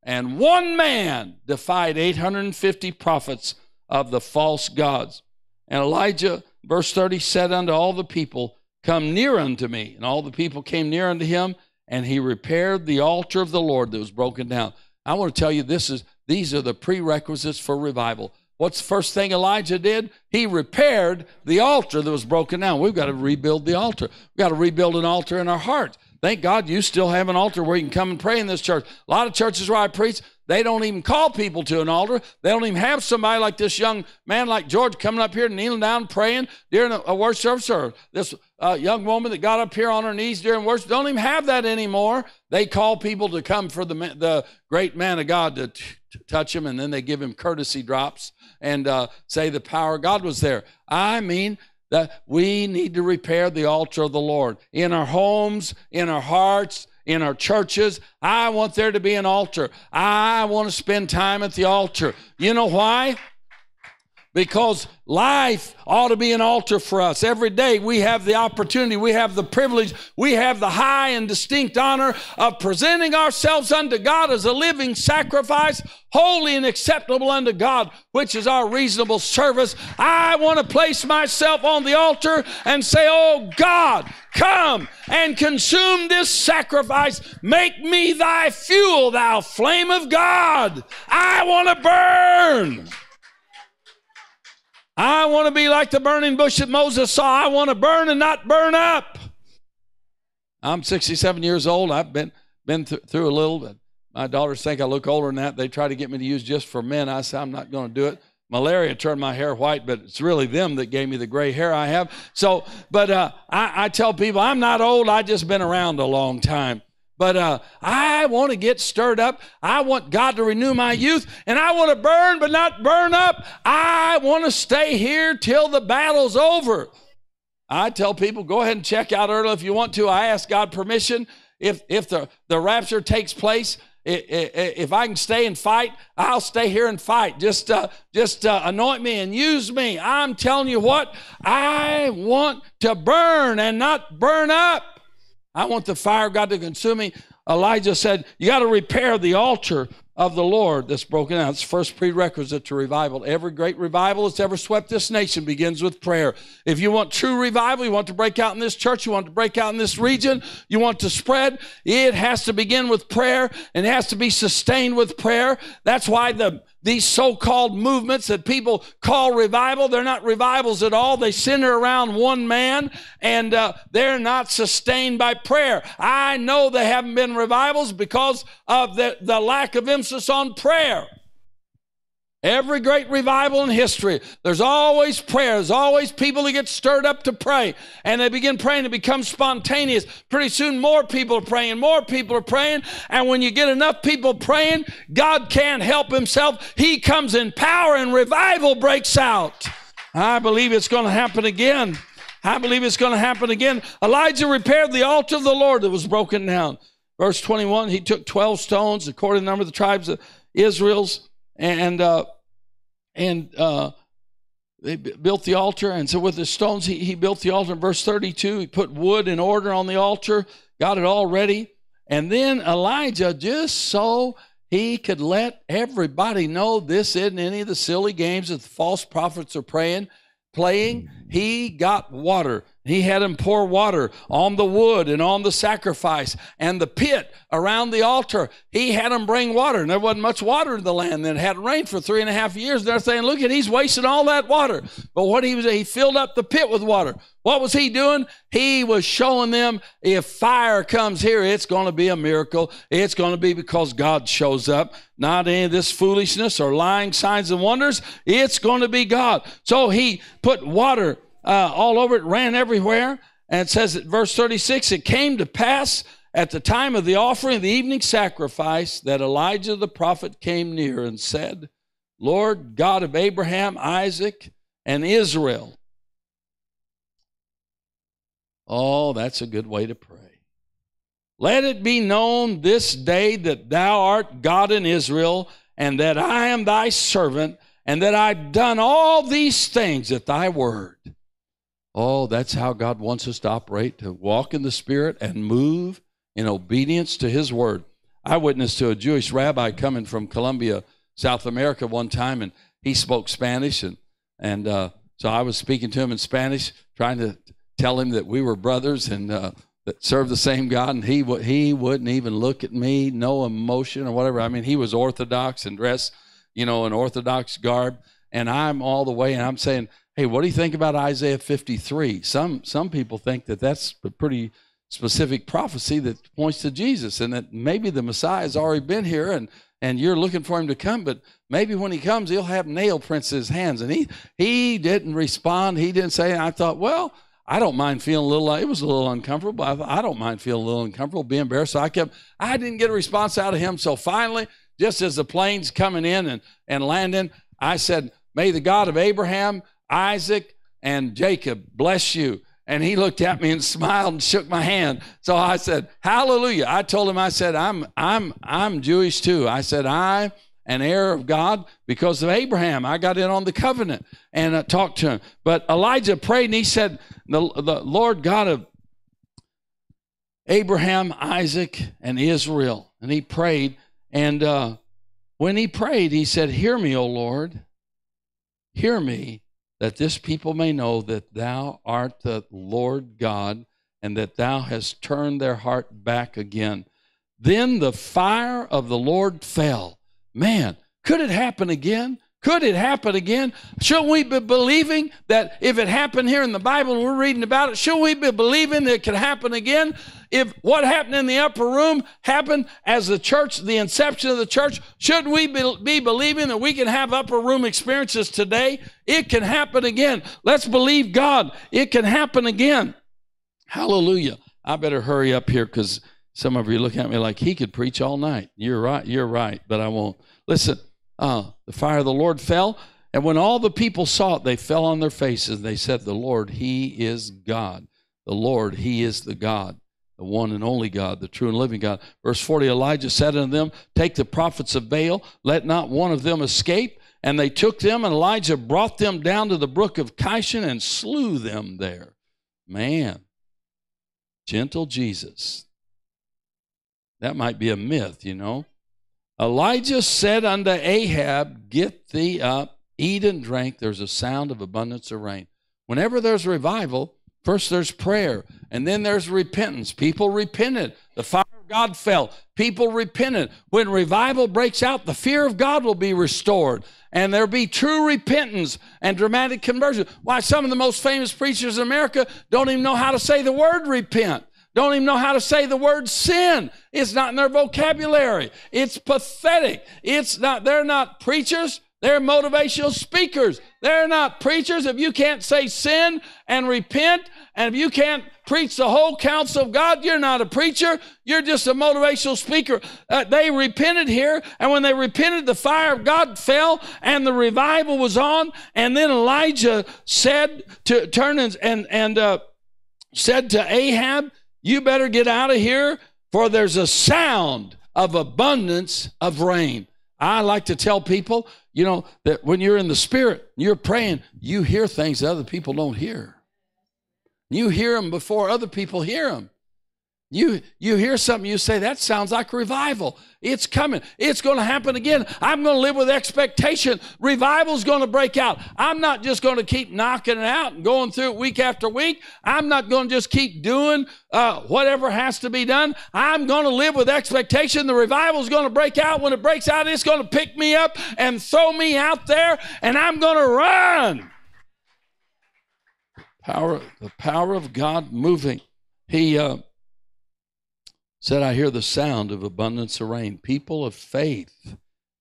And one man defied 850 prophets of the false gods. And Elijah, verse 30, said unto all the people, Come near unto me. And all the people came near unto him, and he repaired the altar of the Lord that was broken down. I want to tell you this is these are the prerequisites for revival. What's the first thing Elijah did? He repaired the altar that was broken down. We've got to rebuild the altar. We've got to rebuild an altar in our heart. Thank God you still have an altar where you can come and pray in this church. A lot of churches where I preach, they don't even call people to an altar. They don't even have somebody like this young man like George coming up here kneeling down praying during a, worship service or this uh, young woman that got up here on her knees during worship. Don't even have that anymore. They call people to come for the, the great man of God to, t- to touch him and then they give him courtesy drops and uh, say the power of God was there. I mean, that we need to repair the altar of the Lord in our homes, in our hearts, in our churches. I want there to be an altar. I want to spend time at the altar. You know why? Because life ought to be an altar for us. Every day we have the opportunity, we have the privilege, we have the high and distinct honor of presenting ourselves unto God as a living sacrifice, holy and acceptable unto God, which is our reasonable service. I want to place myself on the altar and say, Oh God, come and consume this sacrifice. Make me thy fuel, thou flame of God. I want to burn. I want to be like the burning bush that Moses saw. I want to burn and not burn up. I'm 67 years old. I've been been th- through a little, but my daughters think I look older than that. They try to get me to use just for men. I say I'm not going to do it. Malaria turned my hair white, but it's really them that gave me the gray hair I have. So, but uh, I, I tell people I'm not old. I just been around a long time. But uh, I want to get stirred up. I want God to renew my youth, and I want to burn, but not burn up. I want to stay here till the battle's over. I tell people, go ahead and check out early if you want to. I ask God permission. If if the, the rapture takes place, if I can stay and fight, I'll stay here and fight. Just, uh, just uh, anoint me and use me. I'm telling you what, I want to burn and not burn up. I want the fire of God to consume me. Elijah said, You got to repair the altar of the Lord that's broken down. It's first prerequisite to revival. Every great revival that's ever swept this nation begins with prayer. If you want true revival, you want to break out in this church, you want to break out in this region, you want to spread, it has to begin with prayer and it has to be sustained with prayer. That's why the these so-called movements that people call revival they're not revivals at all. They center around one man and uh, they're not sustained by prayer. I know they haven't been revivals because of the, the lack of emphasis on prayer Every great revival in history, there's always prayer. There's always people that get stirred up to pray. And they begin praying, it becomes spontaneous. Pretty soon, more people are praying, more people are praying. And when you get enough people praying, God can't help himself. He comes in power and revival breaks out. I believe it's going to happen again. I believe it's going to happen again. Elijah repaired the altar of the Lord that was broken down. Verse 21, he took 12 stones, according to the number of the tribes of Israel's, and uh, and uh, they built the altar. And so with the stones, he, he built the altar. In verse 32, he put wood in order on the altar, got it all ready. And then Elijah, just so he could let everybody know this isn't any of the silly games that the false prophets are praying, playing, he got water. He had him pour water on the wood and on the sacrifice and the pit around the altar. He had him bring water, and there wasn't much water in the land. That hadn't rained for three and a half years. They're saying, "Look at he's wasting all that water." But what he was, he filled up the pit with water. What was he doing? He was showing them if fire comes here, it's going to be a miracle. It's going to be because God shows up, not any of this foolishness or lying signs and wonders. It's going to be God. So he put water uh, all over it, ran everywhere. And it says at verse 36 it came to pass at the time of the offering of the evening sacrifice that Elijah the prophet came near and said, Lord God of Abraham, Isaac, and Israel. Oh, that's a good way to pray. Let it be known this day that thou art God in Israel, and that I am thy servant, and that I've done all these things at thy word. Oh, that's how God wants us to operate, to walk in the Spirit and move in obedience to his word. I witnessed to a Jewish rabbi coming from Colombia, South America, one time, and he spoke Spanish, and and uh, so I was speaking to him in Spanish, trying to tell him that we were brothers and uh, that served the same God, and he he wouldn't even look at me, no emotion or whatever. I mean, he was Orthodox and dressed, you know, in Orthodox garb, and I'm all the way, and I'm saying, hey, what do you think about Isaiah 53? Some some people think that that's a pretty specific prophecy that points to Jesus, and that maybe the Messiah has already been here, and and you're looking for him to come, but maybe when he comes, he'll have nail prints in his hands. And he he didn't respond. He didn't say. I thought, well, I don't mind feeling a little. It was a little uncomfortable, I, I don't mind feeling a little uncomfortable, being embarrassed. So I kept. I didn't get a response out of him. So finally, just as the plane's coming in and and landing, I said, "May the God of Abraham, Isaac, and Jacob bless you." And he looked at me and smiled and shook my hand. So I said, "Hallelujah!" I told him, I said, "I'm I'm I'm Jewish too." I said, "I." an heir of God because of Abraham. I got in on the covenant and uh, talked to him. But Elijah prayed and he said, the, the Lord God of Abraham, Isaac, and Israel. And he prayed. And uh, when he prayed, he said, Hear me, O Lord. Hear me, that this people may know that thou art the Lord God, and that thou hast turned their heart back again. Then the fire of the Lord fell Man, could it happen again? Could it happen again? Shouldn't we be believing that if it happened here in the Bible and we're reading about it, shouldn't we be believing that it could happen again? If what happened in the upper room happened as the church, the inception of the church, shouldn't we be, be believing that we can have upper room experiences today? It can happen again. Let's believe God. It can happen again. Hallelujah. I better hurry up here because some of you look at me like he could preach all night. You're right. You're right, but I won't. Listen, uh, the fire of the Lord fell, and when all the people saw it, they fell on their faces. They said, The Lord, He is God. The Lord, He is the God, the one and only God, the true and living God. Verse 40 Elijah said unto them, Take the prophets of Baal, let not one of them escape. And they took them, and Elijah brought them down to the brook of Kishon and slew them there. Man, gentle Jesus. That might be a myth, you know. Elijah said unto Ahab, Get thee up, eat and drink. There's a sound of abundance of rain. Whenever there's revival, first there's prayer, and then there's repentance. People repented. The fire of God fell. People repented. When revival breaks out, the fear of God will be restored, and there'll be true repentance and dramatic conversion. Why, some of the most famous preachers in America don't even know how to say the word repent don't even know how to say the word sin. It's not in their vocabulary. It's pathetic. It's not, they're not preachers. They're motivational speakers. They're not preachers. If you can't say sin and repent, and if you can't preach the whole counsel of God, you're not a preacher. You're just a motivational speaker. Uh, they repented here, and when they repented, the fire of God fell, and the revival was on. And then Elijah said to turn and and, uh, said to Ahab, you better get out of here, for there's a sound of abundance of rain. I like to tell people, you know, that when you're in the spirit, you're praying, you hear things that other people don't hear. You hear them before other people hear them. You, you hear something, you say, that sounds like revival. It's coming. It's going to happen again. I'm going to live with expectation. Revival's going to break out. I'm not just going to keep knocking it out and going through it week after week. I'm not going to just keep doing uh, whatever has to be done. I'm going to live with expectation. The revival's going to break out. When it breaks out, it's going to pick me up and throw me out there, and I'm going to run. Power, the power of God moving. He, uh, said, I hear the sound of abundance of rain. People of faith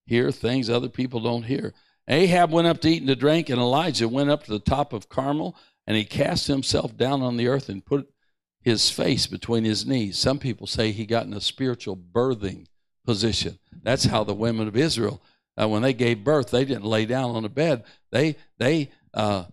hear things other people don't hear. Ahab went up to eat and to drink, and Elijah went up to the top of Carmel, and he cast himself down on the earth and put his face between his knees. Some people say he got in a spiritual birthing position. That's how the women of Israel, uh, when they gave birth, they didn't lay down on a bed. They they uh,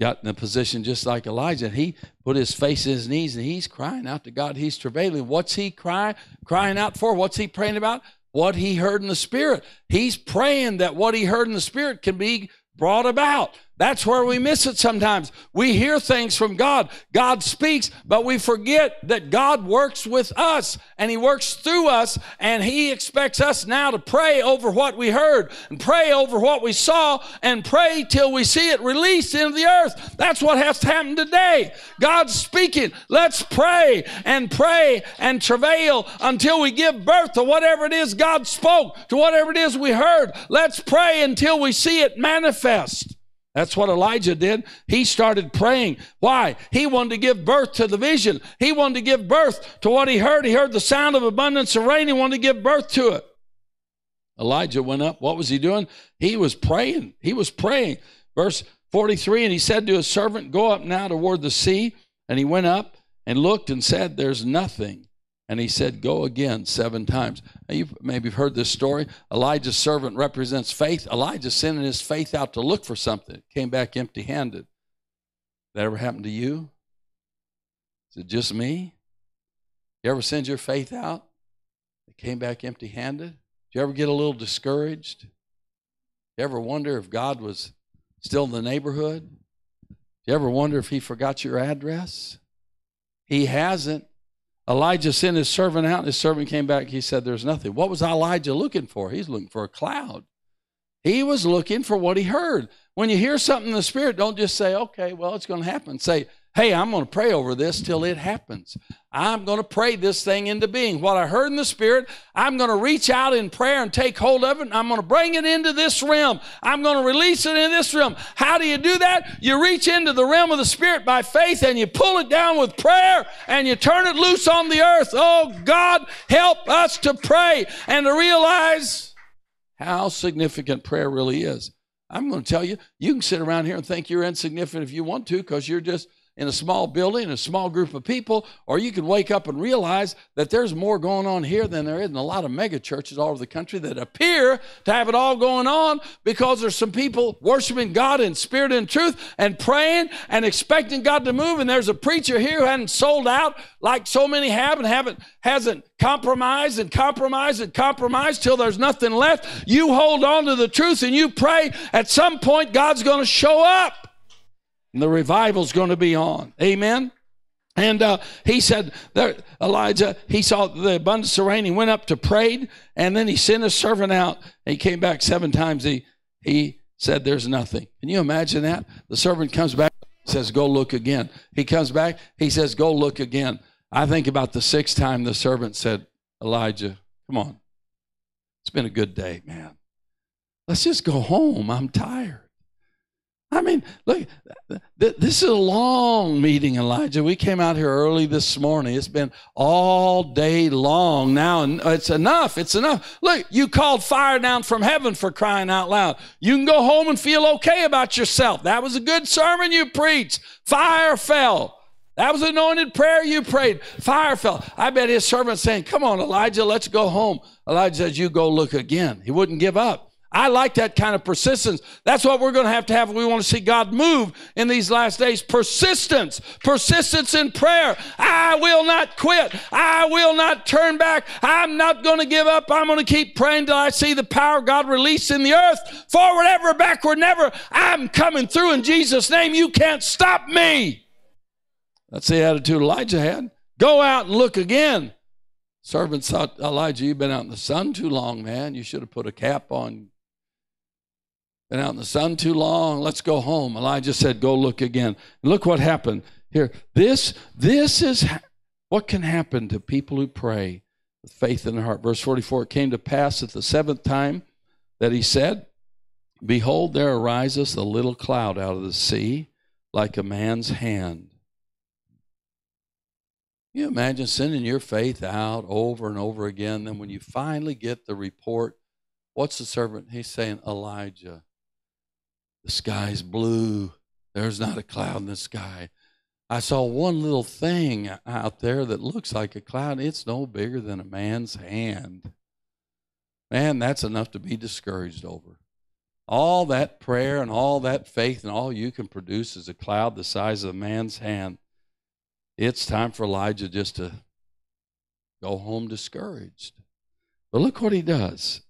got in a position just like Elijah. He put his face in his knees and he's crying out to God. He's travailing. What's he crying crying out for? What's he praying about? what he heard in the Spirit. He's praying that what he heard in the Spirit can be brought about. That's where we miss it sometimes. We hear things from God. God speaks, but we forget that God works with us and He works through us, and He expects us now to pray over what we heard and pray over what we saw and pray till we see it released into the earth. That's what has to happen today. God's speaking. Let's pray and pray and travail until we give birth to whatever it is God spoke, to whatever it is we heard. Let's pray until we see it manifest. That's what Elijah did. He started praying. Why? He wanted to give birth to the vision. He wanted to give birth to what he heard. He heard the sound of abundance of rain. He wanted to give birth to it. Elijah went up. What was he doing? He was praying. He was praying. Verse 43 And he said to his servant, Go up now toward the sea. And he went up and looked and said, There's nothing. And he said, Go again seven times. Now you've maybe heard this story. Elijah's servant represents faith. Elijah sending his faith out to look for something, came back empty handed. That ever happened to you? Is it just me? You ever send your faith out? It came back empty handed? Did you ever get a little discouraged? You ever wonder if God was still in the neighborhood? You ever wonder if he forgot your address? He hasn't. Elijah sent his servant out, and his servant came back. He said, There's nothing. What was Elijah looking for? He's looking for a cloud. He was looking for what he heard. When you hear something in the Spirit, don't just say, Okay, well, it's going to happen. Say, Hey, I'm going to pray over this till it happens. I'm going to pray this thing into being. What I heard in the Spirit, I'm going to reach out in prayer and take hold of it. I'm going to bring it into this realm. I'm going to release it in this realm. How do you do that? You reach into the realm of the Spirit by faith and you pull it down with prayer and you turn it loose on the earth. Oh, God, help us to pray and to realize how significant prayer really is. I'm going to tell you, you can sit around here and think you're insignificant if you want to because you're just in a small building, a small group of people, or you could wake up and realize that there's more going on here than there is in a lot of mega churches all over the country that appear to have it all going on because there's some people worshiping God in spirit and truth and praying and expecting God to move. And there's a preacher here who hadn't sold out like so many have and haven't hasn't compromised and compromised and compromised till there's nothing left. You hold on to the truth and you pray. At some point, God's going to show up. And the revival's going to be on. Amen. And uh, he said, there, Elijah, he saw the abundance of rain. He went up to prayed, and then he sent his servant out. He came back seven times. He, he said, There's nothing. Can you imagine that? The servant comes back, says, Go look again. He comes back, he says, Go look again. I think about the sixth time the servant said, Elijah, come on. It's been a good day, man. Let's just go home. I'm tired. I mean, look, this is a long meeting, Elijah. We came out here early this morning. It's been all day long now, it's enough. It's enough. Look, you called fire down from heaven for crying out loud. You can go home and feel okay about yourself. That was a good sermon you preached. Fire fell. That was anointed prayer you prayed. Fire fell. I bet his servant saying, Come on, Elijah, let's go home. Elijah says, You go look again. He wouldn't give up. I like that kind of persistence. That's what we're going to have to have we want to see God move in these last days. Persistence. Persistence in prayer. I will not quit. I will not turn back. I'm not going to give up. I'm going to keep praying till I see the power of God released in the earth. Forward ever, backward never. I'm coming through in Jesus' name. You can't stop me. That's the attitude Elijah had. Go out and look again. Servants thought, Elijah, you've been out in the sun too long, man. You should have put a cap on been out in the sun too long. Let's go home. Elijah said, Go look again. And look what happened here. This, this is what can happen to people who pray with faith in their heart. Verse 44 It came to pass at the seventh time that he said, Behold, there arises a little cloud out of the sea, like a man's hand. Can you imagine sending your faith out over and over again? Then when you finally get the report, what's the servant? He's saying, Elijah, the sky's blue. There's not a cloud in the sky. I saw one little thing out there that looks like a cloud. It's no bigger than a man's hand. Man, that's enough to be discouraged over. All that prayer and all that faith and all you can produce is a cloud the size of a man's hand. It's time for Elijah just to go home discouraged. But look what he does.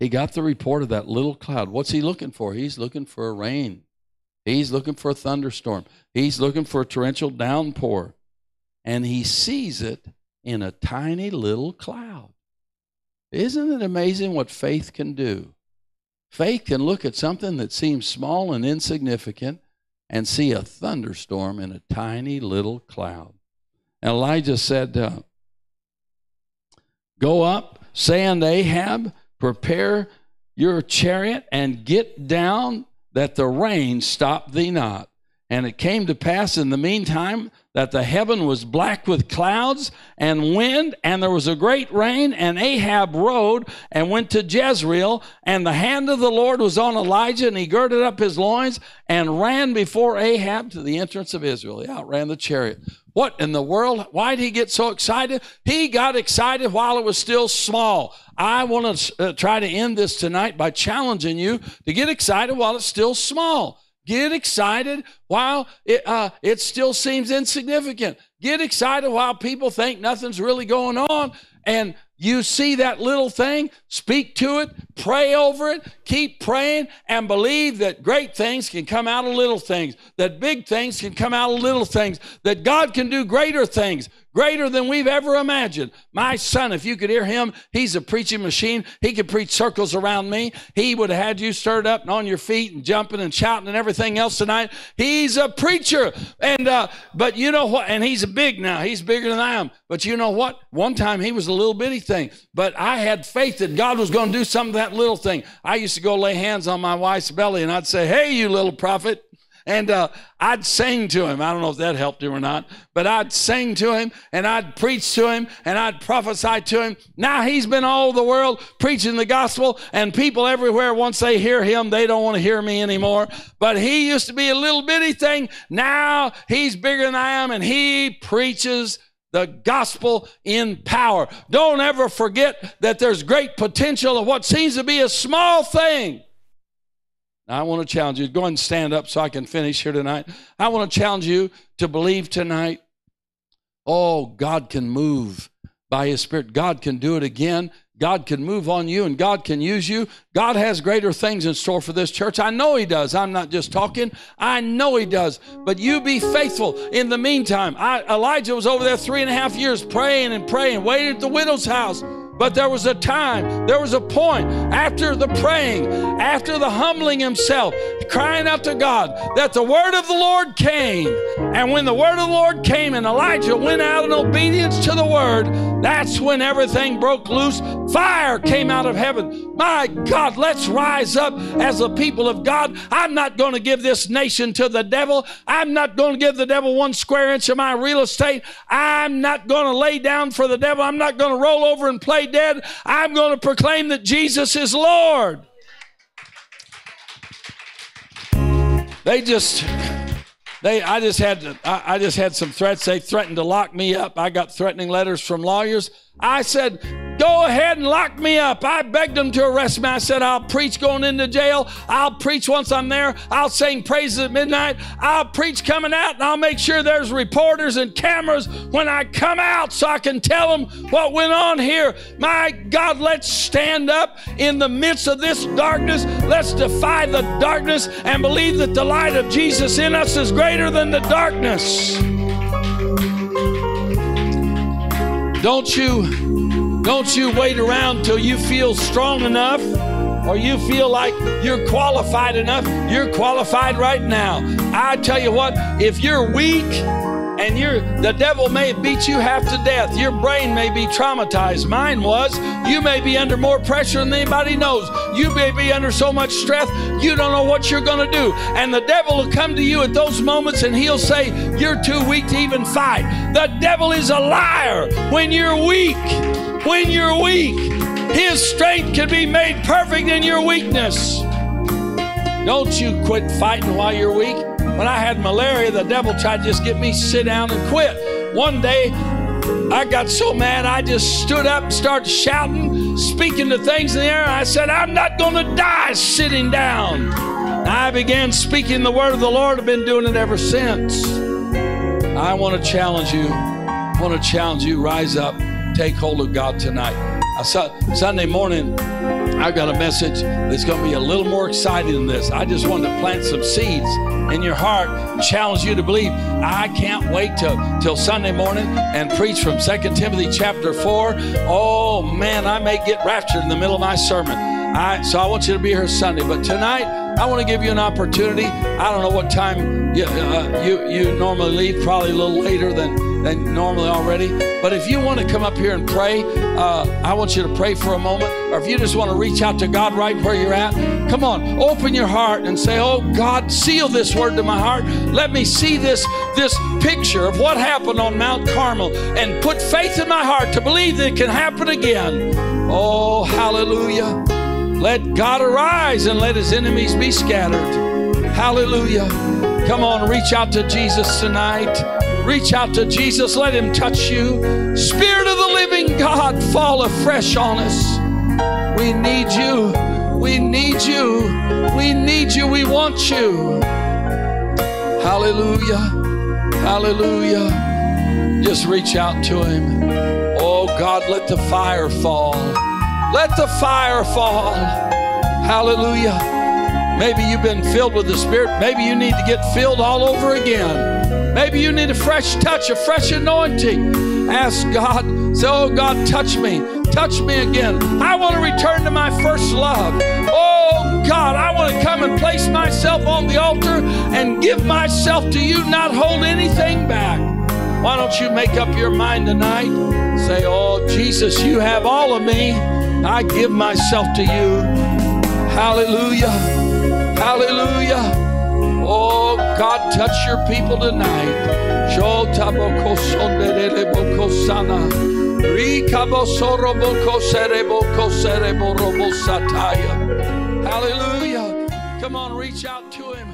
He got the report of that little cloud. What's he looking for? He's looking for a rain. He's looking for a thunderstorm. He's looking for a torrential downpour. And he sees it in a tiny little cloud. Isn't it amazing what faith can do? Faith can look at something that seems small and insignificant and see a thunderstorm in a tiny little cloud. And Elijah said, uh, Go up, say unto Ahab, prepare your chariot and get down that the rain stop thee not. And it came to pass in the meantime that the heaven was black with clouds and wind, and there was a great rain. And Ahab rode and went to Jezreel, and the hand of the Lord was on Elijah, and he girded up his loins and ran before Ahab to the entrance of Israel. He outran the chariot. What in the world? Why did he get so excited? He got excited while it was still small. I want to uh, try to end this tonight by challenging you to get excited while it's still small. Get excited while it, uh, it still seems insignificant. Get excited while people think nothing's really going on. And you see that little thing, speak to it, pray over it, keep praying, and believe that great things can come out of little things, that big things can come out of little things, that God can do greater things greater than we've ever imagined. My son, if you could hear him, he's a preaching machine. He could preach circles around me. He would have had you stirred up and on your feet and jumping and shouting and everything else tonight. He's a preacher. And, uh, but you know what? And he's a big now. He's bigger than I am. But you know what? One time he was a little bitty thing, but I had faith that God was going to do something that little thing. I used to go lay hands on my wife's belly and I'd say, Hey, you little prophet. And uh, I'd sing to him. I don't know if that helped him or not, but I'd sing to him and I'd preach to him and I'd prophesy to him. Now he's been all over the world preaching the gospel, and people everywhere, once they hear him, they don't want to hear me anymore. But he used to be a little bitty thing. Now he's bigger than I am, and he preaches the gospel in power. Don't ever forget that there's great potential of what seems to be a small thing now, I want to challenge you. Go and stand up so I can finish here tonight. I want to challenge you to believe tonight. Oh, God can move by His Spirit. God can do it again. God can move on you and God can use you. God has greater things in store for this church. I know He does. I'm not just talking. I know He does. But you be faithful. In the meantime, I, Elijah was over there three and a half years praying and praying, waiting at the widow's house. But there was a time, there was a point after the praying, after the humbling himself, crying out to God, that the word of the Lord came. And when the word of the Lord came and Elijah went out in obedience to the word, that's when everything broke loose. Fire came out of heaven. My God, let's rise up as the people of God. I'm not going to give this nation to the devil. I'm not going to give the devil one square inch of my real estate. I'm not going to lay down for the devil. I'm not going to roll over and play dead. I'm going to proclaim that Jesus is Lord. They just they I just had to, I, I just had some threats. They threatened to lock me up. I got threatening letters from lawyers. I said, Go ahead and lock me up. I begged them to arrest me. I said, I'll preach going into jail. I'll preach once I'm there. I'll sing praises at midnight. I'll preach coming out, and I'll make sure there's reporters and cameras when I come out so I can tell them what went on here. My God, let's stand up in the midst of this darkness. Let's defy the darkness and believe that the light of Jesus in us is greater than the darkness. Don't you don't you wait around till you feel strong enough or you feel like you're qualified enough. You're qualified right now. I tell you what, if you're weak, and you're the devil may beat you half to death. Your brain may be traumatized. Mine was. You may be under more pressure than anybody knows. You may be under so much stress you don't know what you're going to do. And the devil will come to you at those moments and he'll say, You're too weak to even fight. The devil is a liar. When you're weak, when you're weak, his strength can be made perfect in your weakness. Don't you quit fighting while you're weak. When I had malaria, the devil tried to just get me sit down and quit. One day, I got so mad, I just stood up and started shouting, speaking to things in the air. I said, I'm not going to die sitting down. I began speaking the word of the Lord. I've been doing it ever since. I want to challenge you. I want to challenge you. Rise up. Take hold of God tonight. Uh, Sunday morning, I've got a message that's going to be a little more exciting than this. I just wanted to plant some seeds in your heart and challenge you to believe. I can't wait till, till Sunday morning and preach from 2 Timothy chapter 4. Oh man, I may get raptured in the middle of my sermon. I, so I want you to be here Sunday. But tonight, I want to give you an opportunity. I don't know what time you, uh, you, you normally leave, probably a little later than than normally already. But if you want to come up here and pray, uh, I want you to pray for a moment. Or if you just want to reach out to God right where you're at, come on, open your heart and say, Oh God, seal this word to my heart. Let me see this, this picture of what happened on Mount Carmel and put faith in my heart to believe that it can happen again. Oh, hallelujah. Let God arise and let his enemies be scattered. Hallelujah. Come on, reach out to Jesus tonight. Reach out to Jesus, let Him touch you. Spirit of the living God, fall afresh on us. We need you. We need you. We need you. We want you. Hallelujah. Hallelujah. Just reach out to Him. Oh God, let the fire fall. Let the fire fall. Hallelujah. Maybe you've been filled with the Spirit. Maybe you need to get filled all over again. Maybe you need a fresh touch, a fresh anointing. Ask God, say, Oh God, touch me. Touch me again. I want to return to my first love. Oh God, I want to come and place myself on the altar and give myself to you, not hold anything back. Why don't you make up your mind tonight? Say, Oh Jesus, you have all of me. I give myself to you. Hallelujah. Hallelujah. Oh, God, touch your people tonight. Hallelujah. Come on, reach out to him.